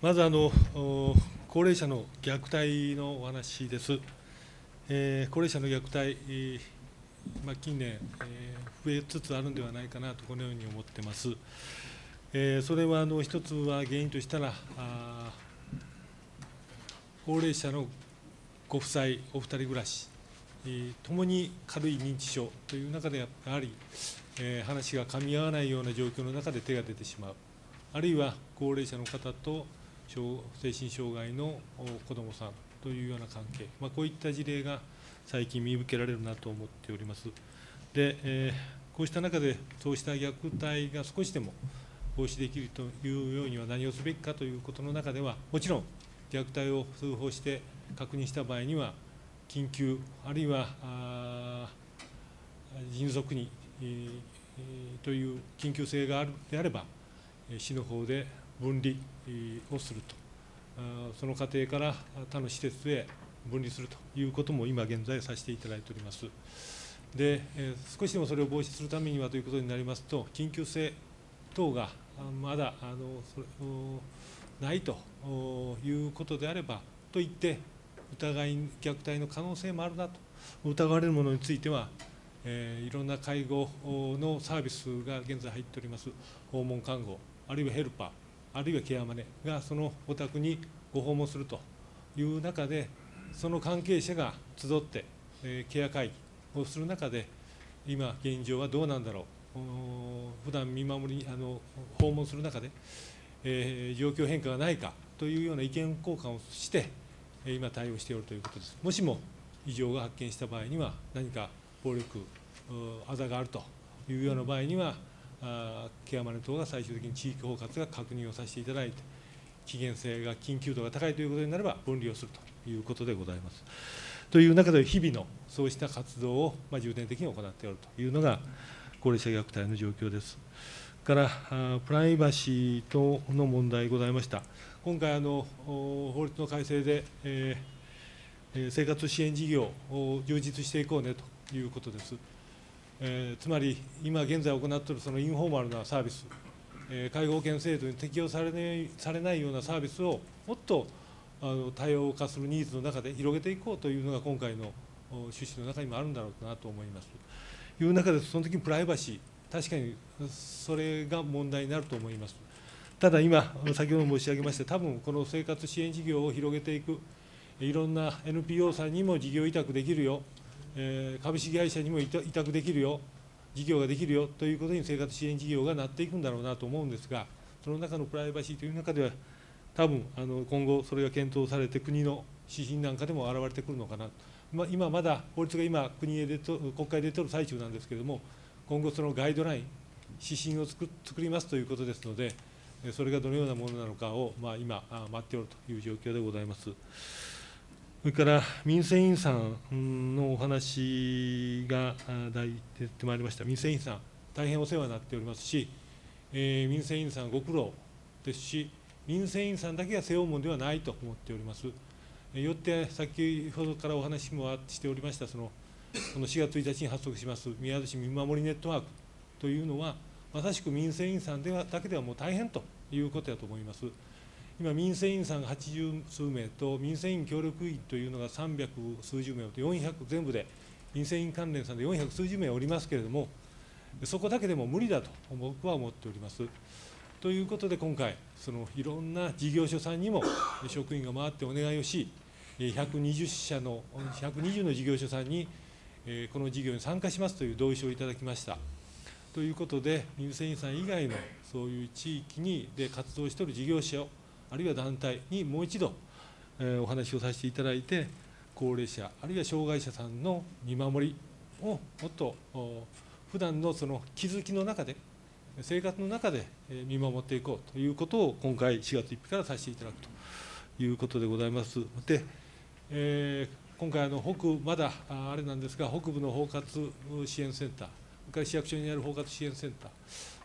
まずあの高齢者の虐待のお話です。えー、高齢者の虐待、えー、まあ、近年、えー、増えつつあるんではないかなとこのように思ってます。えーそれはあの一つは原因としたら、高齢者のご夫妻、お二人暮らし、えーともに軽い認知症という中でやはり、え話が噛み合わないような状況の中で手が出てしまう、あるいは高齢者の方と精神障害の子どもさんというような関係、まあ、こういった事例が最近見受けられるなと思っております。で、えーこうした中で、そうした虐待が少しでも防止できるというようには何をすべきかということの中では、もちろん虐待を通報して確認した場合には、緊急、あるいは迅速に、えという緊急性があるであれば、市の方で分離をすると、その過程から他の施設へ分離するということも今現在させていただいております。で、少しでもそれを防止するためにはということになりますと、緊急性等がまだあのそれないということであれば、といって、疑い、虐待の可能性もあるなと疑われるものについては、えいろんな介護のサービスが現在入っております、訪問看護、あるいはヘルパー、あるいはケアマネがそのお宅にご訪問するという中で、その関係者が集って、えケア会議をする中で、今、現状はどうなんだろう、普段見守り、あの訪問する中で、えー状況変化がないかというような意見交換をして、今、対応しておるということです。もしも異常が発見した場合には、何か暴力、あざがあるというような場合には、ケアマネ等が最終的に地域包括が確認をさせていただいて、危険性が緊急度が高いということになれば分離をするということでございます。という中で日々のそうした活動をま重点的に行っておるというのが高齢者虐待の状況です。からプライバシー等の問題ございました。今回あの法律の改正で、えー生活支援事業を充実していこうねということです。えーつまり今現在行っているそのインフォーマルなサービス、えー介護保険制度に適用されないされないようなサービスをもっとあの多様化するニーズの中で広げていこうというのが今回の趣旨の中にもあるんだろうなと思います。いう中でその時にプライバシー確かにそれが問題になると思います。ただ今先ほど申し上げました多分この生活支援事業を広げていくいろんな NPO さんにも事業委託できるよ、えー株式会社にも委託できるよ、事業ができるよということに生活支援事業がなっていくんだろうなと思うんですが、その中のプライバシーという中では、多分あの今後、それが検討されて、国の指針なんかでも現れてくるのかな、まあ今まだ法律が今、国へでと国会で取る最中なんですけれども、今後、そのガイドライン、指針を作作りますということですので、それがどのようなものなのかを、まあ、今、待っておるという状況でございます。それから民生委員さんのお話が出てまいりました、民生委員さん、大変お世話になっておりますし、えー民生委員さんご苦労ですし、民生委員さんだけが背負うものではないと思っております。よって、先ほどからお話もしておりました、そのこの4月1日に発足します宮津市見守りネットワークというのは、まさしく民生委員さんではだけではもう大変ということだと思います。今、民生委員さんが80数名と、民生委員協力員というのが300数十名と400全部で、民生委員関連さんで400数十名おりますけれども、そこだけでも無理だと僕は思っております。ということで、今回、そのいろんな事業所さんにも職員が回ってお願いをし、120社の、120の事業所さんに、この事業に参加しますという同意書をいただきました。ということで、民生委員さん以外のそういう地域にで活動している事業者を、あるいは団体にもう一度、えーお話をさせていただいて、高齢者、あるいは障害者さんの見守りをもっと普段のその気づきの中で、生活の中で見守っていこうということを、今回、4月1日からさせていただくということでございます。でえー今回あの北、まだあれなんですが、北部の包括支援センター、それから市役所にある包括支援センター、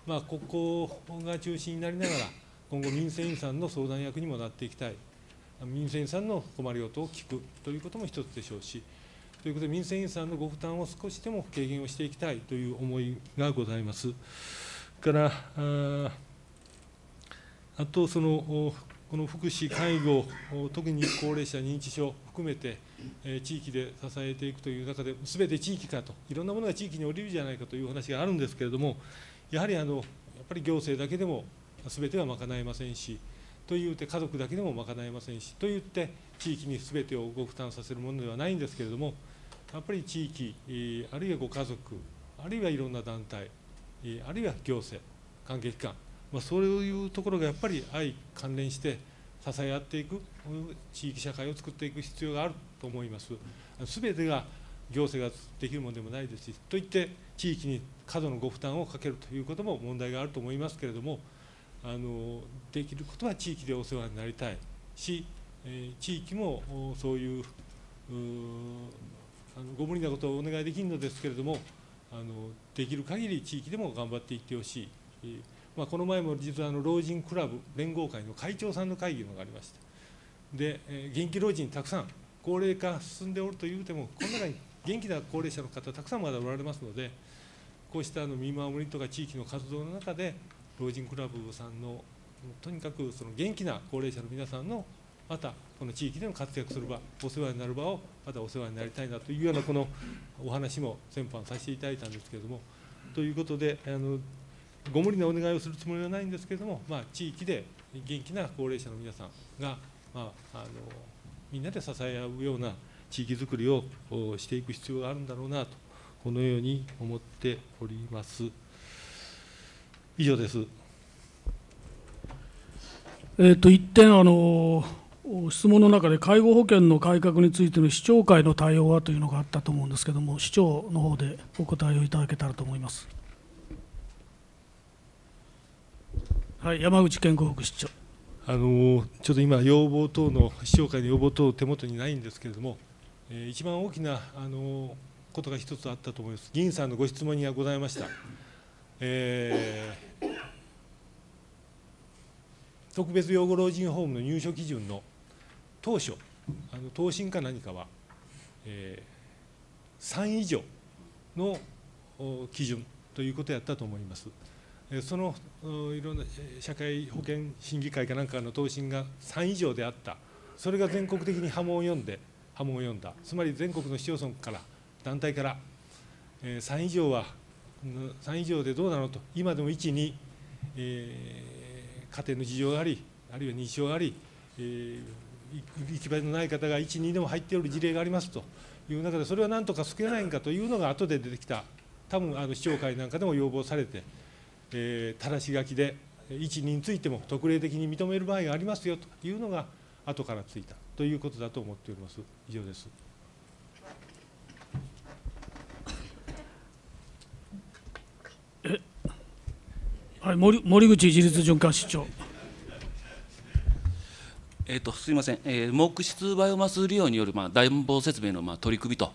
まあ、ここが中心になりながら、今後、民生委員さんの相談役にもなっていきたい、民生委員さんの困りごとを聞くということも一つでしょうし、ということで、民生委員さんのご負担を少しでも軽減をしていきたいという思いがございます。からああとそのこの福祉、介護、特に高齢者、認知症含めて、え地域で支えていくという中で、すべて地域かと、いろんなものが地域に降りるじゃないかという話があるんですけれども、やはりあのやっぱり行政だけでも全ては賄えませんしというて家族だけでも賄えませんしといって地域に全てをご負担させるものではないんですけれどもやっぱり地域あるいはご家族あるいはいろんな団体あるいは行政関係機関、まあ、そういうところがやっぱり相関連して支え合っていく地域社会を作っていく必要があると思います。全てが行政ができるものでもないですしといって地域に過度のご負担をかけるということも問題があると思いますけれどもあのできることは地域でお世話になりたいし、え地域もそういうあのご無理なことをお願いできるのですけれどもあのできる限り地域でも頑張っていってほしい、まあ、この前も実はあの老人クラブ連合会の会長さんの会議のがありましたで、え元気老人たくさん高齢化進んでおるというてもこの中に元気な高齢者の方たくさんまだおられますのでこうしたあの見守りとか地域の活動の中で老人クラブさんのとにかくその元気な高齢者の皆さんのまたこの地域での活躍する場お世話になる場をまたお世話になりたいなというようなこのお話も先般させていただいたんですけれどもということであのご無理なお願いをするつもりはないんですけれども、まあ、地域で元気な高齢者の皆さんが、まあ、あのみんなで支え合うような地域づくりをしていく必要があるんだろうなとこのように思っております。以上です。えっ、と一点あの質問の中で介護保険の改革についての市長会の対応はというのがあったと思うんですけれども、市長の方でお答えをいただけたらと思います。はい、山口健吾副市長。あのちょっと今、要望等の市長会の要望等、手元にないんですけれども、えー、一番大きなあのことが一つあったと思います、議員さんのご質問にはございました、えー、特別養護老人ホームの入所基準の当初、あの答申か何かは、えー、3以上の基準ということやったと思います。そのいろんな社会保険審議会かなんかの答申が3以上であった、それが全国的に波紋を読んで、波紋を読んだ、つまり全国の市町村から団体から、3以上は3以上でどうなのと今でも1、2、えー、家庭の事情がありあるいは認知症があり、えー、行き場のない方が1、2でも入っておる事例がありますという中でそれはなんとか救えないんかというのが後で出てきた多分あの市長会なんかでも要望されて、えー、ただし書きで1、2についても特例的に認める場合がありますよというのが後からついたということだと思っております。以上です。はい、森森口自立循環市長。えーと、すみません、えー、木質バイオマス利用による、まあ、暖房設備の、まあ、取り組みと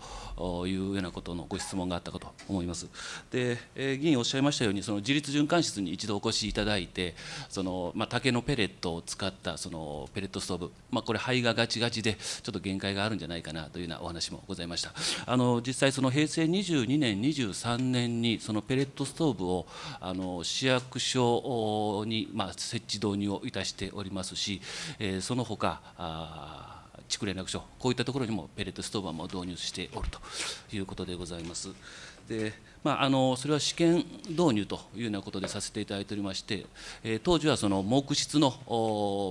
いうようなことのご質問があったかと思います。で、えー、議員おっしゃいましたように、その自立循環室に一度お越しいただいて、そのまあ、竹のペレットを使ったそのペレットストーブ、まあ、これ、灰がガチガチで、ちょっと限界があるんじゃないかなというようなお話もございました。あの実際、その平成22年、23年に、そのペレットストーブをあの市役所に、まあ、設置導入をいたしておりますし、えー、そのほか地区連絡所こういったところにもペレットストーブも導入しておるということでございます。でまあ、あのそれは試験導入というようなことでさせていただいておりまして、えー、当時はその木質の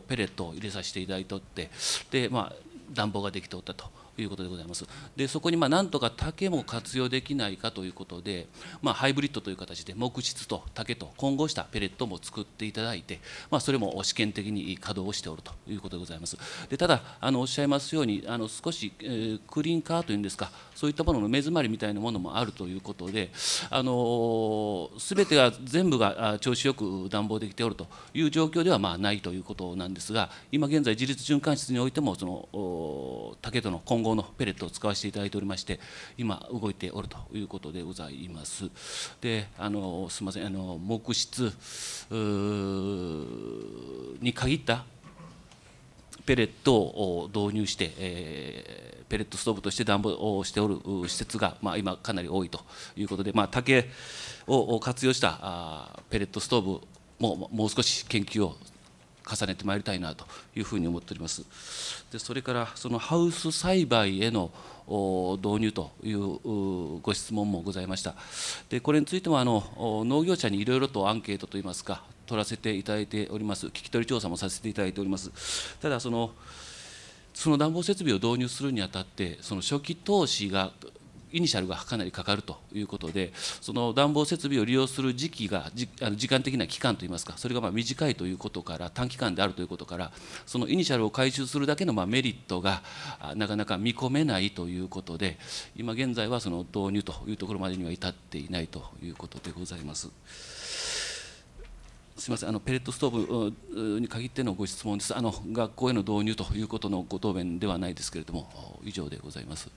ペレットを入れさせていただいておってで、まあ、暖房ができておったということでございます。でそこにまあなんとか竹も活用できないかということで、まあ、ハイブリッドという形で木質と竹と混合したペレットも作っていただいて、まあ、それも試験的に稼働をしておるということでございます。でただあのおっしゃいますようにあの少し、えー、クリーンカーというんですかそういったものの目詰まりみたいなものもあるということであの全てが全部が調子よく暖房できておるという状況ではまあないということなんですが今現在自立循環室においてもその竹との混合のペレットを使わせていただいておりまして今動いておるということでございます。であのすみませんあの木質に限ったペレットを導入して、えー、ペレットストーブとして暖房をしておる施設が、まあ、今かなり多いということで、まあ、竹を活用したあペレットストーブももう少し研究を重ねてまいりたいなというふうに思っております。でそれからそのハウス栽培への導入というご質問もございました。でこれについてもあの農業者にいろいろとアンケートといいますか取らせていただいております、聞き取り調査もさせていただいております。ただそのその暖房設備を導入するにあたって、その初期投資が、イニシャルがかなりかかるということで、その暖房設備を利用する時期が、じあの時間的な期間といいますか、それがま短いということから、短期間であるということから、そのイニシャルを回収するだけのまメリットがなかなか見込めないということで、今現在はその導入というところまでには至っていないということでございます。すみませんあのペレットストーブに限ってのご質問ですあの、学校への導入ということのご答弁ではないですけれども、以上でございます。